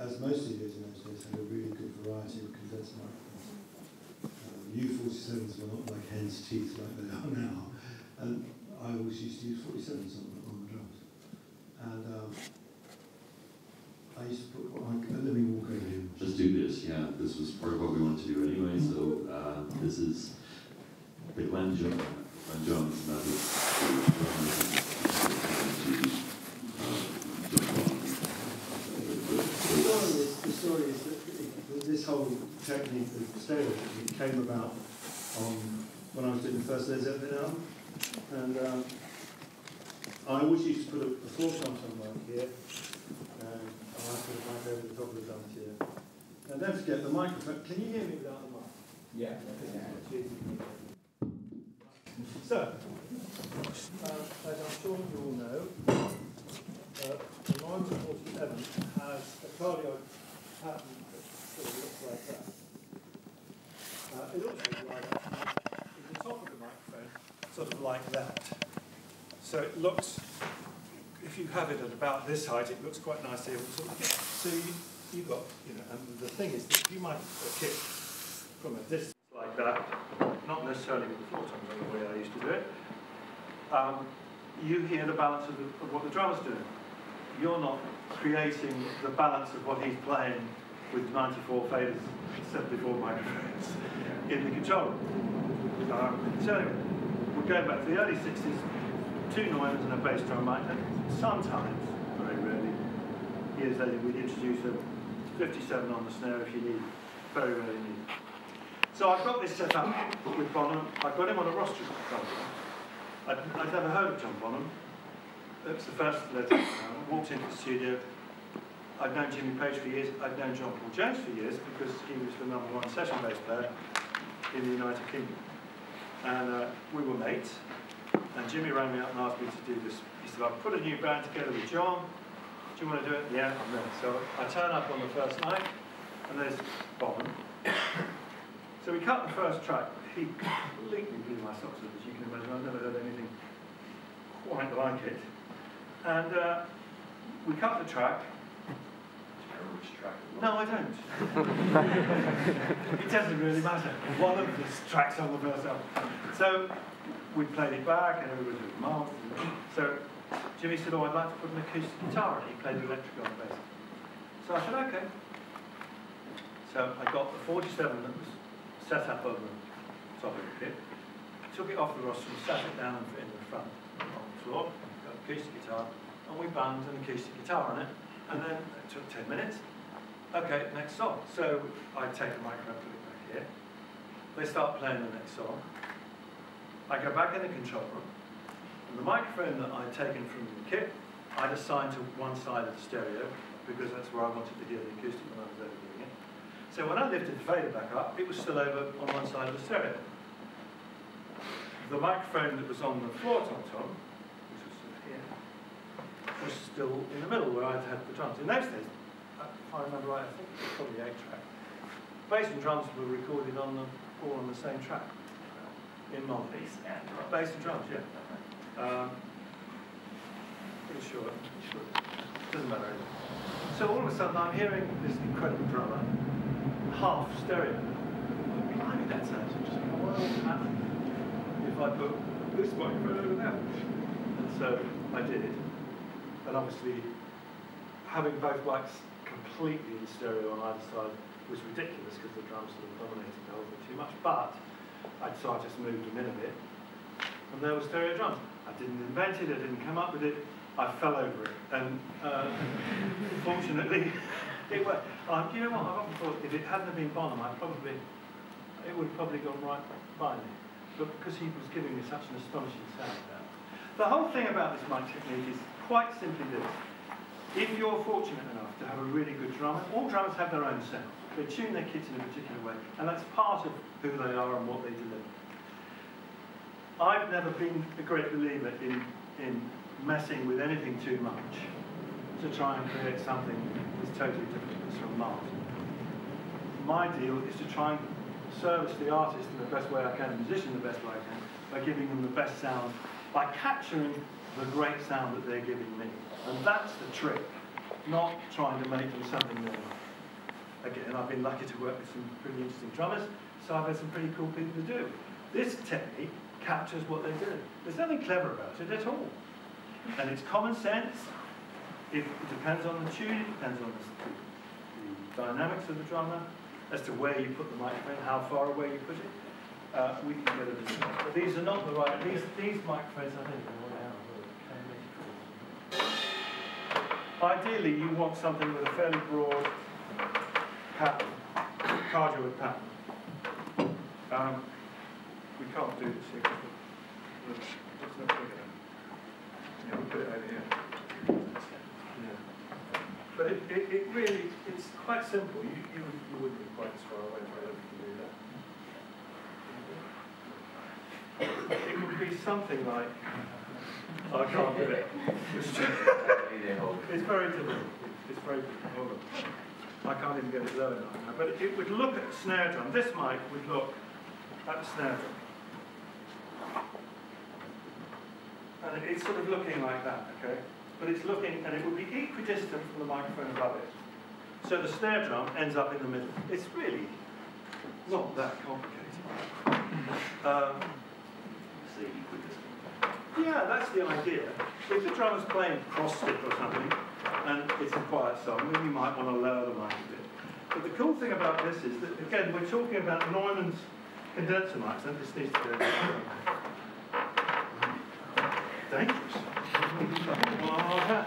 as most studios in those days, had a really good variety of condenser microphones. Um, U47s were not like hen's teeth like they are now. And I always used to use 47s on, on the drums. And um, I used to put, well, I, let me walk over here. Let's do this, yeah, this was part of what we wanted to do anyway, so, uh, this is the Glyn Jo- Glyn Johns method. The story is, the story is that this whole technique, the stereo technique, came about on, when I was doing the first Led Zeppelin album. And um, I always used to put a, a floor tom somewhere here, and I put it back over the top of the drums here. Don't forget the microphone, can you hear me without the mic? Yeah. So, uh, as I'm sure you all know, uh, the 1947 has a cardioid pattern that sort of looks like that. Uh, it looks like that. At the top of the microphone, sort of like that. So it looks, if you have it at about this height, it looks quite nicely. So you, you've got, you know, and the thing is that you might kick from a distance like that, not necessarily with the floor tom the way I used to do it, um, you hear the balance of, the, of what the drummer's doing. You're not creating the balance of what he's playing with 94 faders, 74 microphones in the control. Um, so we're going back to the early 60s, two Neumanns and a bass drum mic, and sometimes, very rarely, years later, we'd introduce a 57 on the snare if you need, very rarely need. So I've got this set up with Bonham. I've got him on a roster I'd, I'd never heard of John Bonham. Was the first Zeppelin album. Walked into the studio. I've known Jimmy Page for years. I've known John Paul Jones for years because he was the number one session bass player in the United Kingdom. And uh, we were mates. And Jimmy rang me up and asked me to do this. He said, I've put a new band together with John. Do you want to do it? Yeah, I'm there. So I turn up on the first night, and there's Bob. So we cut the first track. He completely blew my socks off, as you can imagine. I've never heard anything quite like it. And uh, we cut the track. No, I don't. it doesn't really matter. One of the tracks on the first album. So we played it back, and everybody was marveled. So Jimmy said, "Oh, I'd like to put an acoustic guitar," and he played the electric on the bass. So I said, "Okay." So I got the 47 that was set up over the top of the pit, took it off the rostrum, sat it down in the front on the floor, got an acoustic guitar, and we banged an acoustic guitar on it, and then it took 10 minutes. Okay, next song. So I take a microphone, put it back here. They start playing the next song. I go back in the control room, and the microphone that I'd taken from the kit, I'd assigned to one side of the stereo, because that's where I wanted to hear the acoustic when I was over doing it. So when I lifted the fader back up, it was still over on one side of the stereo. The microphone that was on the floor tom tom, which was sort of here, was still in the middle where I'd had the drums. In those days, if I remember right, I think it was probably eight track. Bass and drums were recorded on the all on the same track in mono. Bass and drums. Bass and drums, yeah. Um, pretty sure. sure. Doesn't matter. So all of a sudden, I'm hearing this incredible drummer, half stereo. Blimey, that sounds interesting. What would happen if I put this microphone over there? And so I did. And obviously, having both mics completely in stereo on either side was ridiculous because the drums sort of dominated the whole thing too much. But I, so I just moved them in a bit, and there were stereo drums. I didn't invent it, I didn't come up with it, I fell over it. And uh, fortunately, it worked. Um, you know what, I've often thought if it hadn't been Bonham, I probably, it would have probably gone right by me. But because he was giving me such an astonishing sound there. The whole thing about this mic technique is quite simply this. If you're fortunate enough to have a really good drummer, all drummers have their own sound. They tune their kits in a particular way, and that's part of who they are and what they deliver. I've never been a great believer in, in messing with anything too much to try and create something that's totally different from Mars. My deal is to try and service the artist in the best way I can, the musician the best way I can, by giving them the best sound, by capturing the great sound that they're giving me. And that's the trick, not trying to make them something they're Again, I've been lucky to work with some pretty interesting drummers, so I've had some pretty cool people to do. This technique captures what they do. There's nothing clever about it at all. And it's common sense. It, depends on the tune, it depends on the, the, dynamics of the drummer, as to where you put the microphone, how far away you put it. Uh, we can get a decision. But these are not the right, these, these microphones, I think, are way out. Ideally, you want something with a fairly broad pattern, cardioid pattern. Um, we can't do this here. Let's not big enough. Yeah, we'll put it over here. Yeah. But it, it, it really, it's quite simple. You, you, you wouldn't be quite as far away if I can do that. It would be something like, I can't do it. It's, it's very difficult. It's very difficult. I can't even get it low enough now. But it would look at the snare drum. This mic would look at the snare drum. And it's sort of looking like that, okay? But it's looking, and it would be equidistant from the microphone above it. So the snare drum ends up in the middle. It's really not that complicated. Um, see equidistant. yeah, that's the idea. If the drummer's playing cross stick or something, and it's a quiet song, then you might want to lower the mic a bit. But the cool thing about this is that, again, we're talking about Neumann's condenser mics, and this needs to go dangerous. Oh,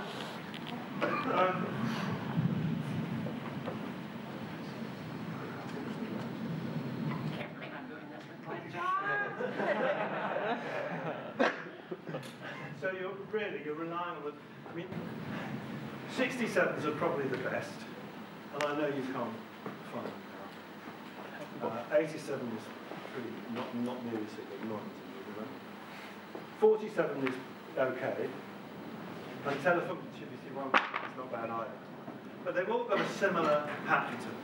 um, so you're really you're relying on the. I mean, 67s are probably the best, and I know you can't find them now. Uh, 87 is pretty not not nearly so good. Not 47 is okay. And telephone GBC one is not bad either. But they've all got a similar pattern to them.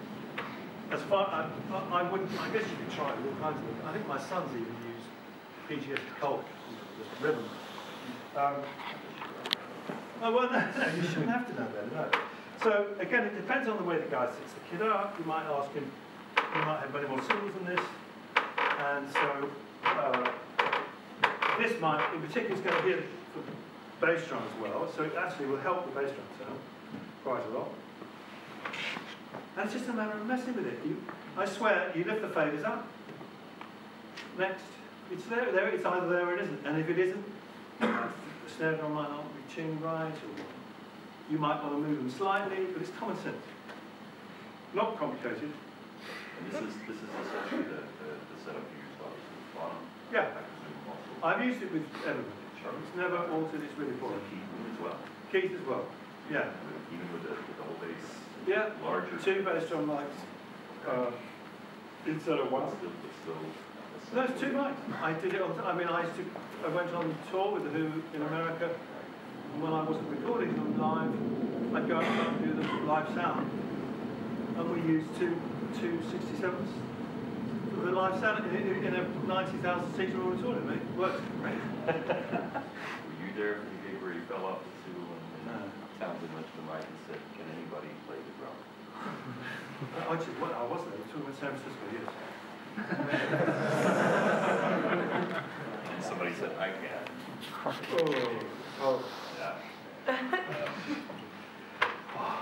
As far I, I, I wouldn't. I guess you could try all kinds of them. I think my sons even use PGS Colt, this ribbon. Um, oh well, no, no, you shouldn't have to know that. No. So again, it depends on the way the guy sets the kid up. You might ask him. He might have many more cymbals than this, and so. Uh, this mic in particular is going to be for bass drum as well, so it actually will help the bass drum sound quite a lot. And it's just a matter of messing with it. You, I swear, you lift the faders up. Next. It's there, there, it's either there or it isn't. And if it isn't, the snare drum might not be tuned right, or you might want to move them slightly, but it's common sense. Not complicated. And this is, this is essentially the, the, the setup you use obviously with Bonham. Yeah. I've used it with everybody. It's never altered, it's really important. Keith as well. Keith as well. Yeah. Even with the, with the whole base. Yeah, Larger. two bass drum mics, uh, instead of one. Still, still. No, it's two mics. I did it on, I mean, I used to, I went on tour with The Who in America, and when I wasn't recording them live, I'd go out and do the live sound, and we used two, two 67s for the live sound in, in in a 90,000 seater auditorium, it worked great. Were you there for the gig where he fell off the stool and No. and Townshend went to the mic and said, can anybody play the drum? I just, well, I wasn't, I was talking about San Francisco, yes. And somebody said, I can. Oh, oh. Yeah.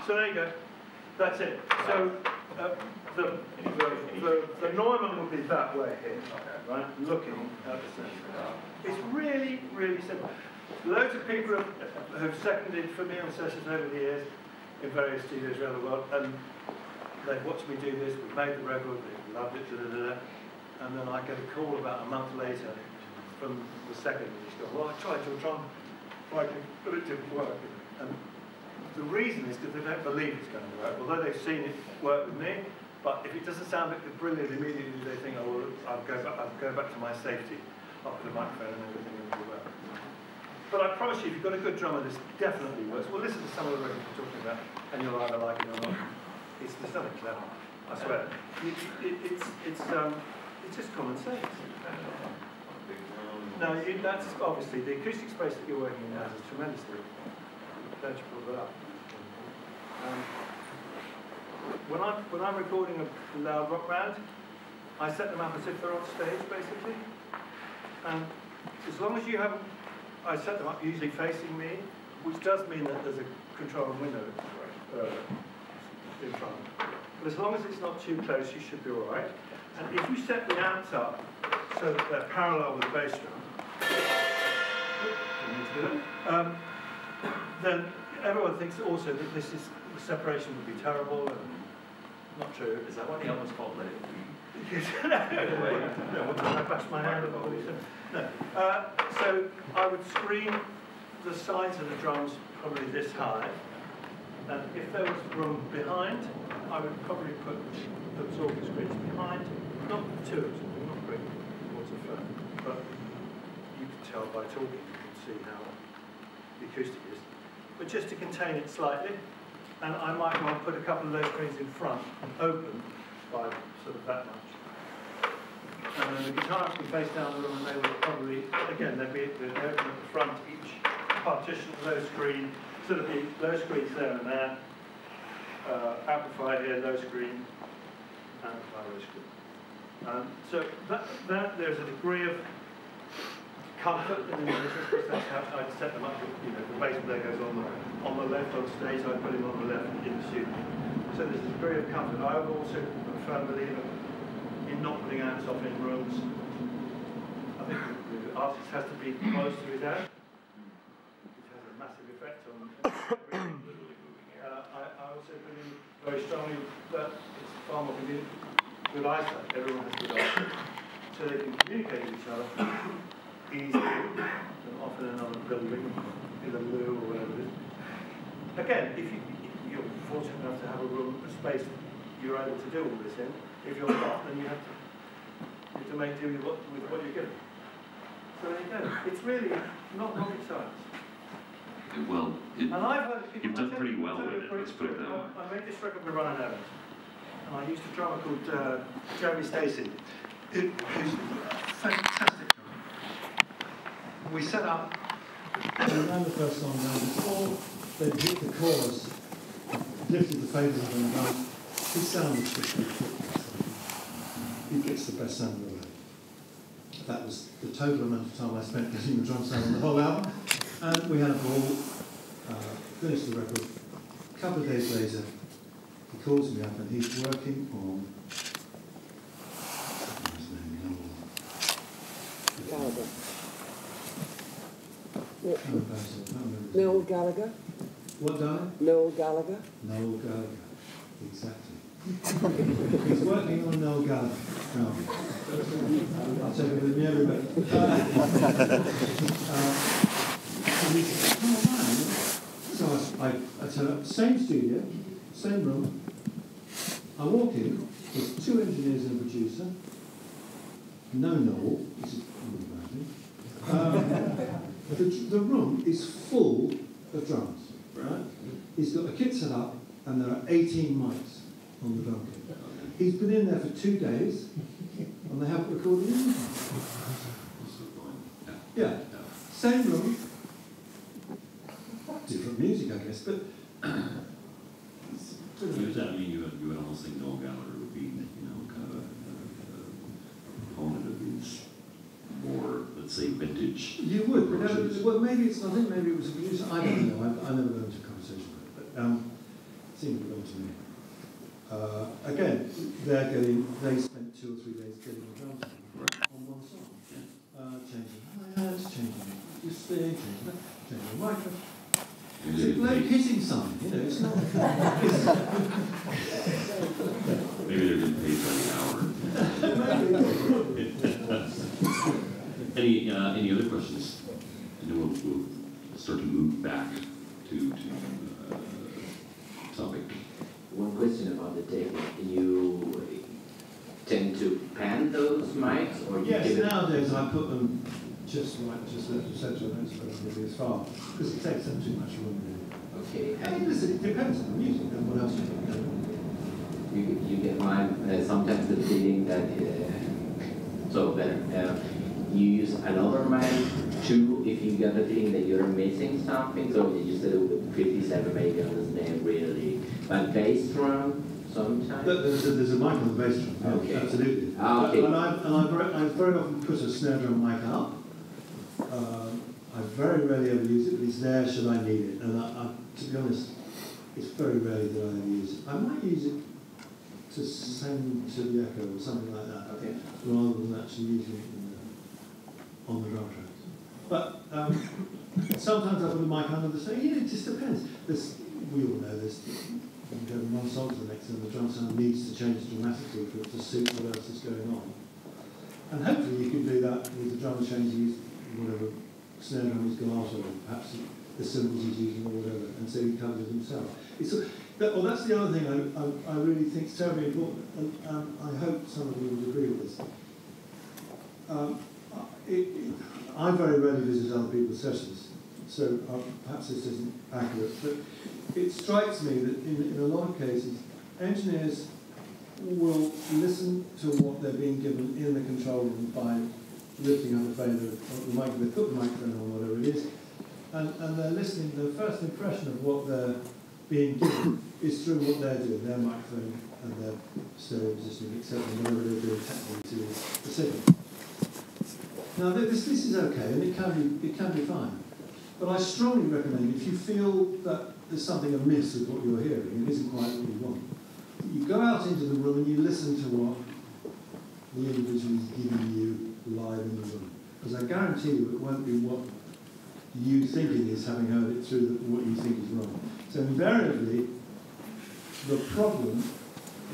So there you go. That's it. So uh, the, the, the, the Neumann would be that way here, right? Looking at the centre. It's really, really simple. Loads of people have, have seconded for me on sessions over the years in various studios around the world, and they've watched me do this. We've made the record. Da, da, da. And then I get a call about a month later from the second. And he's gone, well, I tried your working, but it didn't work. And the reason is because they don't believe it's going to work, although they've seen it work with me. But if it doesn't sound brilliant immediately, they think, oh, well, I'll go back, I'll go back to my safety, up the microphone and everything will work. But I promise you, if you've got a good drummer, this definitely works. Well, listen to some of the records we're talking about, and you'll either like it or not. It's, there's nothing clever, I swear. It, it, it's, it's, um, it's just common sense. Depending on, on a big room. No, you, that's obviously the acoustic space that you're working in now is tremendously. Up? Um, when I'm when I'm recording a loud rock band, I set them up as if they're on stage, basically. And as long as you haven't, I set them up usually facing me, which does mean that there's a control window uh, in front. But as long as it's not too close, you should be all right. And if you set the amps up so that they're parallel with the bass drum, Didn't mean to do that. Um, then everyone thinks also that this is the separation would be terrible and not true. Is that why the album's called Let no, no, what I bash my hand on all these things? No. Uh, so I would screen the sides of the drums probably this high, and if there was room behind, I would probably put absorbing screens behind, not two them, not great water firm, but you can tell by talking, you can see how the acoustic is. But just to contain it slightly, and I might well put a couple of those screens in front and open by sort of that much. And then the guitar can face down the room and they would probably, again, they'd be open at the front, each partition low screen, sort of be low screens there and there, uh, amplifier here, low screen, amplifier, low screen. Um, so that, that, there's a degree of comfort in the because that's how I'd set them up, you know, the bass player goes on the, on the left on stage, I put him on the left in the studio. So there's a degree of comfort. I am also a firm believer in not putting amps off in rooms. I think the artist has to be close to his amp, which has a massive effect on everything. Uh, Very strongly that it's far more convenient with eyesight. Everyone has good eyesight. So they can communicate with each other easily than often in another building, in a loo or whatever it is. Again, if, you, you're fortunate enough to have a room, a space you're able to do all this in, if you're not, then you have to, you have to make do with what, with what you're given. So there you go. It's really not rocket science. Well, it, And I've heard people. You've done I pretty you- well with it, let's put it story. that way. I I made this record with Ryan Adams, and I used a drummer called uh, Jeremy Stacey, who, who's a fantastic drummer. We set up. And ran the first song down before they hit the chorus, lifted the faders and done. His sound was just He gets the best sound of the world. That was the total amount of time I spent getting the drum sound on the whole album. And we had a ball, uh, finished the record. A couple of days later, he calls me up and he's working on his name, the Basil, I can't remember his Noel. Gallagher? What, darling? Noel Gallagher? Noel Gallagher, exactly. He's working on Noel Gallagher. No. I'll take it with me everywhere. Uh, uh, and he said, oh. So I, I, I turn up, same studio, same room. I walk in, there's two engineers and a producer. No Noel, which is. Um, the, the room is full of drums, right? He's got a kit set up, and there are 18 mics on the drum kit. He's been in there for two days, and they haven't recorded anything. Yeah, same room, different music, I guess, but Does that mean you would, you would almost think Noel Gallagher would be, you know, kind of a, a, a proponent of these more, let's say, vintage? you would. But no, well, maybe it's. I think maybe it was a producer. I don't know. I, I never got into a conversation with it, but um, it seemed to belong to me. Uh, again, they're getting. They spent two or three days getting the drums on one song, uh, changing hi-hats, changing this thing, changing that, changing the microphone. Maybe It's they like didn't you know. It's not. pay- maybe they're getting paid by the hour. Any, uh, any other questions? And then we'll, we'll start to move back to, to, uh, topic. One question about the table. You tend to pan those mics or Yes, give nowadays I put them just right, just left of centre, and it's relatively as far, because it takes up too much room. Okay, I mean, listen, it depends on the music and what else you put in. you, you get my, uh, sometimes the feeling that, uh, so better, uh, you use another mic too, if you get the feeling that you're missing something, so you just do fifty-seven maybe on the snare really, but bass drum sometimes? There's a, there's a mic on the bass drum, yeah, Okay. absolutely. Ah, okay. And I, and I very, I very often put a snare drum mic up. Um, I very rarely ever use it, but it's there should I need it. And I, I, to be honest, it's very rarely that I ever use it. I might use it to send to the echo or something like that. Okay. rather than actually using it in the, on the drum tracks. But um, sometimes I put the mic under the same. Yeah, it just depends. There's, we all know this. You go from one song to the next, and the drum sound needs to change dramatically for it to suit what else is going on. And hopefully you can do that with the drum changes, whatever drum he's got, or perhaps the cymbals he's using, or whatever, and so he covers it himself. It's that, well, that's the other thing I, I, I really think is terribly important, and I hope some of you would agree with this. Um, I- it, it, I very rarely visit other people's sessions, so uh, perhaps this isn't accurate, but it strikes me that in, in a lot of cases, engineers will listen to what they're being given in the control room by lifting on the phone, or the mic, the microphone on, whatever it is, and, and they're listening, the first impression of what they're being given is through what they're doing, their microphone and their stereo positioning, etc., whatever they're doing technically to the signal. Now, this, this is okay, and it can be, it can be fine. But I strongly recommend if you feel that there's something amiss with what you're hearing, it isn't quite what you want, you go out into the room and you listen to what the individual is giving you live in the room. Because I guarantee you it won't be what you think it is, having heard it through the, what you think is wrong. So invariably, the problem,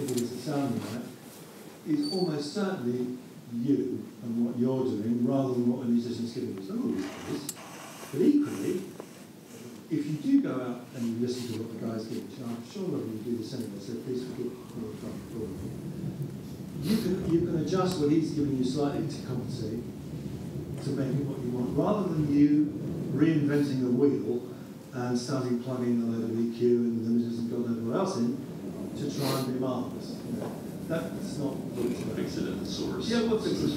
if it is sounding right, is almost certainly you and what you're doing rather than what the musician's giving you. So, oh, this. But equally, if you do go out and you listen to what the guy's giving you, I'm sure of you do this anyway, so please forgive me the floor. You can, you can adjust what he's giving you slightly to compensate, to make it what you want, rather than you reinventing the wheel and starting plugging a load of EQ and limiters and God knows what else in to try and be. You know, that's not what it's about. Fix it at the source. Yeah, well, fix it.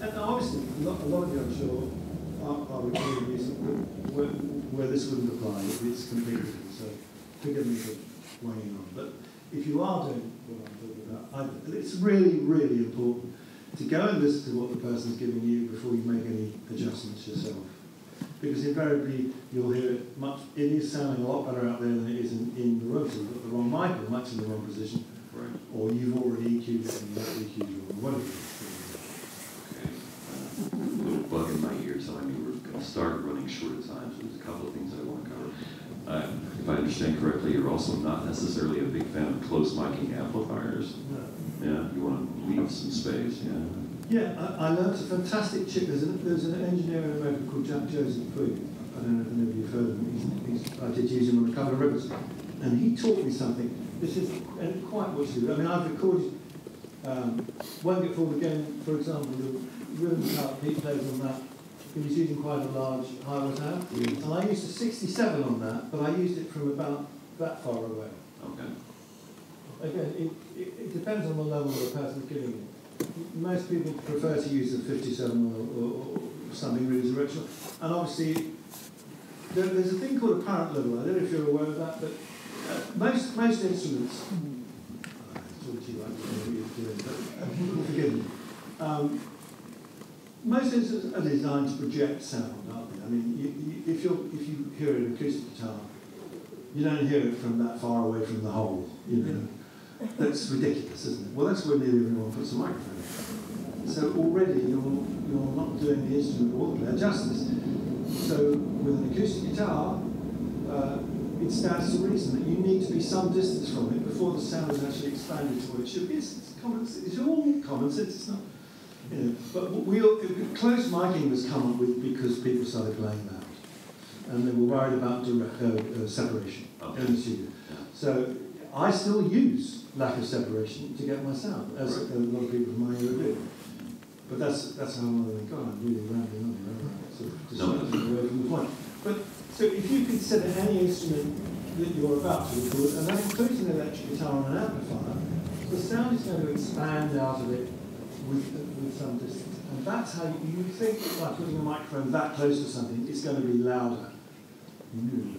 And obviously, a lot, a lot of you, I'm sure, are, are recording music where, where this wouldn't apply it's completely different. So forgive me for weighing on. But if you are doing what I'm talking about, I, it's really, really important to go and listen to what the person's giving you before you make any adjustments yourself. Because invariably you'll hear it much, it is sounding a lot better out there than it is in, in the room. So you've got the wrong mic or much in the wrong position, Right, or you've already EQ'd it and not EQ'd or whatever. okay. Uh, Little bug in my ear telling me we're gonna start running short of time, so there's a couple of things I want to cover. Uh, if I understand correctly, you're also not necessarily a big fan of close miking amplifiers. Yeah, you want to leave some space, yeah. Yeah, I, I learned a fantastic trick. There's, an there's an engineer in America called Jack Joseph Puig. I don't know if any of you've heard of him. He's, he's, I did use him on a couple of records. And he taught me something. This is and quite what you do. I mean, I've recorded um, Won't Get Fooled Again, for example, the rhythm part Pete plays on that. He was using quite a large high amp. And I used a 67 on that, but I used it from about that far away. Okay. Again, it, it, it depends on the level the person's giving it. Most people prefer to use a 57 or, or, or something really directional. And obviously, there, there's a thing called apparent level. I don't know if you're aware of that, but uh, most most instruments. I thought you like to know what you're doing, but uh, forgive me. Um, most instruments are designed to project sound, aren't they? I mean, you, you, if you if you hear an acoustic guitar, you don't hear it from that far away from the hole. You know, that's ridiculous, isn't it? Well, that's where nearly everyone puts a microphone. So already you're you're not doing the instrument or the player justice. So with an acoustic guitar, uh, it stands to reason that you need to be some distance from it before the sound is actually expanded to what it should be. It's, it's common. It's all common sense. It's not. But we close miking was come up with because people started playing that, and they were worried about direct uh, uh, separation Okay. in the studio. So I still use lack of separation to get my sound, as Right. a lot of people from my era do. But that's that's how I'm going. God, I'm really rambling on. I? Sort of distracted away from the point. But so if you consider any instrument that you're about to record, and that includes an electric guitar and an amplifier, the sound is going to expand out of it with, with some distance. And that's how you, you think by putting a microphone that close to something, it's going to be louder. No,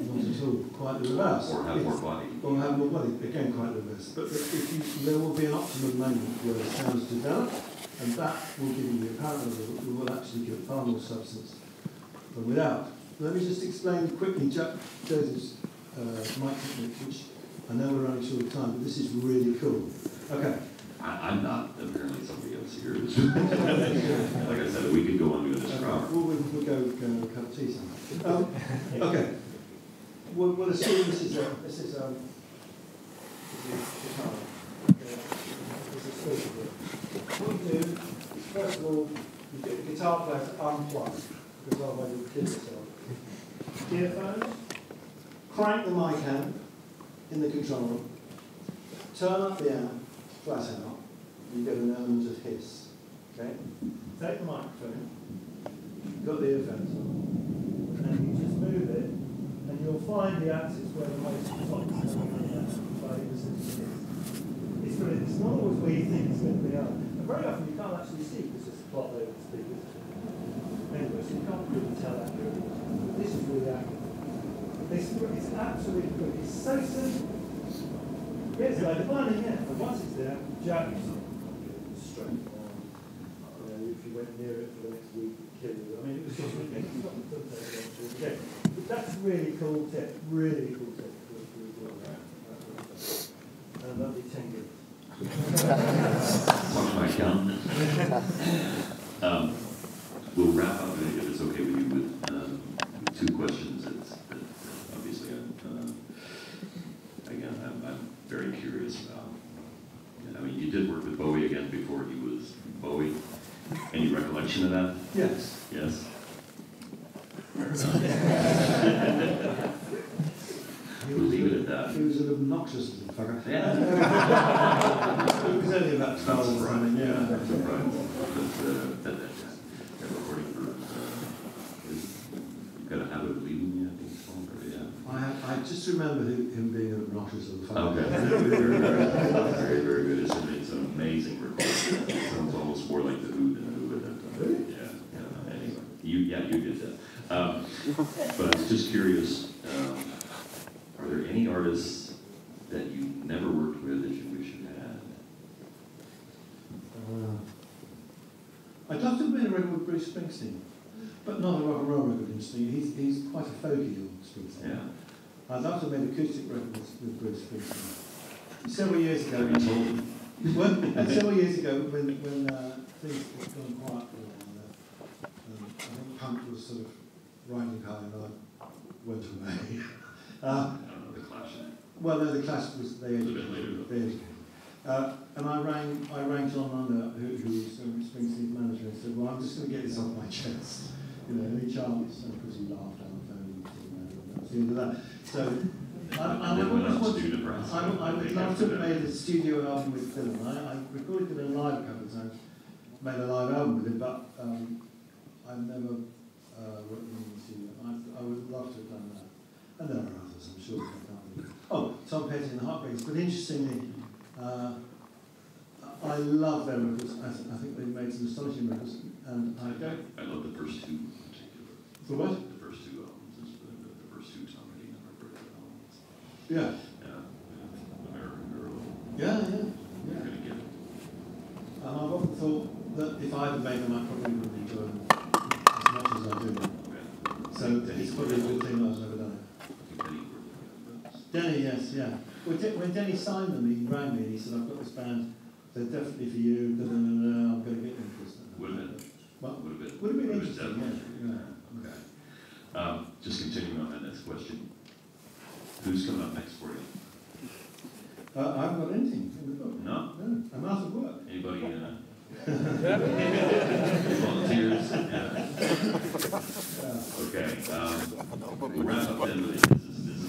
not at all. Quite the reverse. Or have more body. or have more body. Again, quite the reverse. But if you, there will be an optimum moment where the sounds develop, and that will give you the apparent level that will actually give far more substance than without. Let me just explain quickly Joseph's uh, mic technique, which I know we're running short of time, but this is really cool. Okay. I, I'm not, apparently somebody else here is. Like I said, we could go on to this for hours. Well, we'll, go, go cup of tea sometime. Um, okay. Well, well, assume this is a, this is a. What you do, is first of all, you get the guitar player to unplug, because otherwise you'll kill yourself. Earphones, crank the mic amp in the control room, turn up the amp, flat out, you get an element of hiss. Okay? Take the microphone, got the earphones on, and you just move it, and you'll find the axis where the most is coming out by the resistance is. It's, really, it's not always where you think it's going to be out. And very often you can't actually see because it's plot over the speakers. Anyway, so you can't really tell accurately. But this is really accurate. This, it's absolutely good. It's so simple. It's like defining it, and once it's there, jab yourself. Straight on. You know, if you went near it for the next week, kill you. I mean, it was just ridiculous. Get. But that's a really cool tip. Really cool tip. for- for the girl. And a lovely ten gigs. Watch my count. Um, We'll wrap up, if it's okay with you, with um, two questions that, that uh, obviously, I'm, uh, again, I'm, I'm very curious about. I mean, you did work with Bowie again before he was Bowie. Any recollection of that? Yes. Yes? We'll leave it at that. He was an obnoxious little fucker. Yeah. It was only about Not 12 or surprised, something, yeah, yeah. not surprised. But, uh, that, that, that recording for, uh, is, you've got a habit of leaving me, I think, it's called, or, yeah. I, I just remember him, him being an obnoxious little fucker. Okay, very, very, very, very, very good. It's, an- it's an amazing recording. It sounds almost more like the Who than the Who at that time. Really? Yeah, yeah, anyway, you, yeah, you did that. Um, but I was just curious, um, are there any artists that you never worked with that you wish you had? Uh, I'd love to have been a record with Bruce Springsteen, but not a rock and roll record interesting. He's, he's quite a folky old Springsteen. Yeah. Love to have made acoustic records with Bruce Springsteen. Several years ago, Have you told them? well, and several years ago when, when uh, things had gone quiet for a while, uh, Um, I think punk was sort of riding high and I went away. uh, I the Clash. well, no, the Clash was they A little bit later, educated. They educated. Uh, and I rang, I rang Jon Landau, who, who's um, Springsteen's manager, and said, "Well, I'm just going to get this off my chest. You know, any chance?" And of course, he laughed on the phone. And said, that the. So, I, I, I, I would love to made a studio album with Dylan. I, I recorded Dylan live a couple of times, made a live album with him, but um, I've never uh, worked in the studio. I, I would love to have done that. And there are others, I'm sure. I can't. Oh, Tom Petty and the Heartbreakers. But interestingly, uh, I love their records. I, I think they've made some astonishing records. And I don't. I love the first two in particular. The what? The first two albums, is the, the, the first two Tom Petty and Heartbreaker albums. Yeah. Yeah, yeah, Yeah, yeah. you're gonna get it. And I've often thought that if I had made them, I probably wouldn't enjoy them as much as I do. Yeah. So it's probably a good thing that I've never done it. Penny were the best. Denny, yes, yeah. When, De- when Denny signed them, he rang me and he said, I've got this band, they're definitely for you, da, da, da, da, I'm going to get them for this. Would have been. Well, Would have been. would have been interesting, yeah. yeah. Okay. Um, just continuing on that next question. Who's coming up next for you? Uh, I haven't got anything in the book. No? No, I'm out of work. Anybody, uh? Volunteers? Yeah. Yeah. Okay, um, we'll wrap up then with this is, this is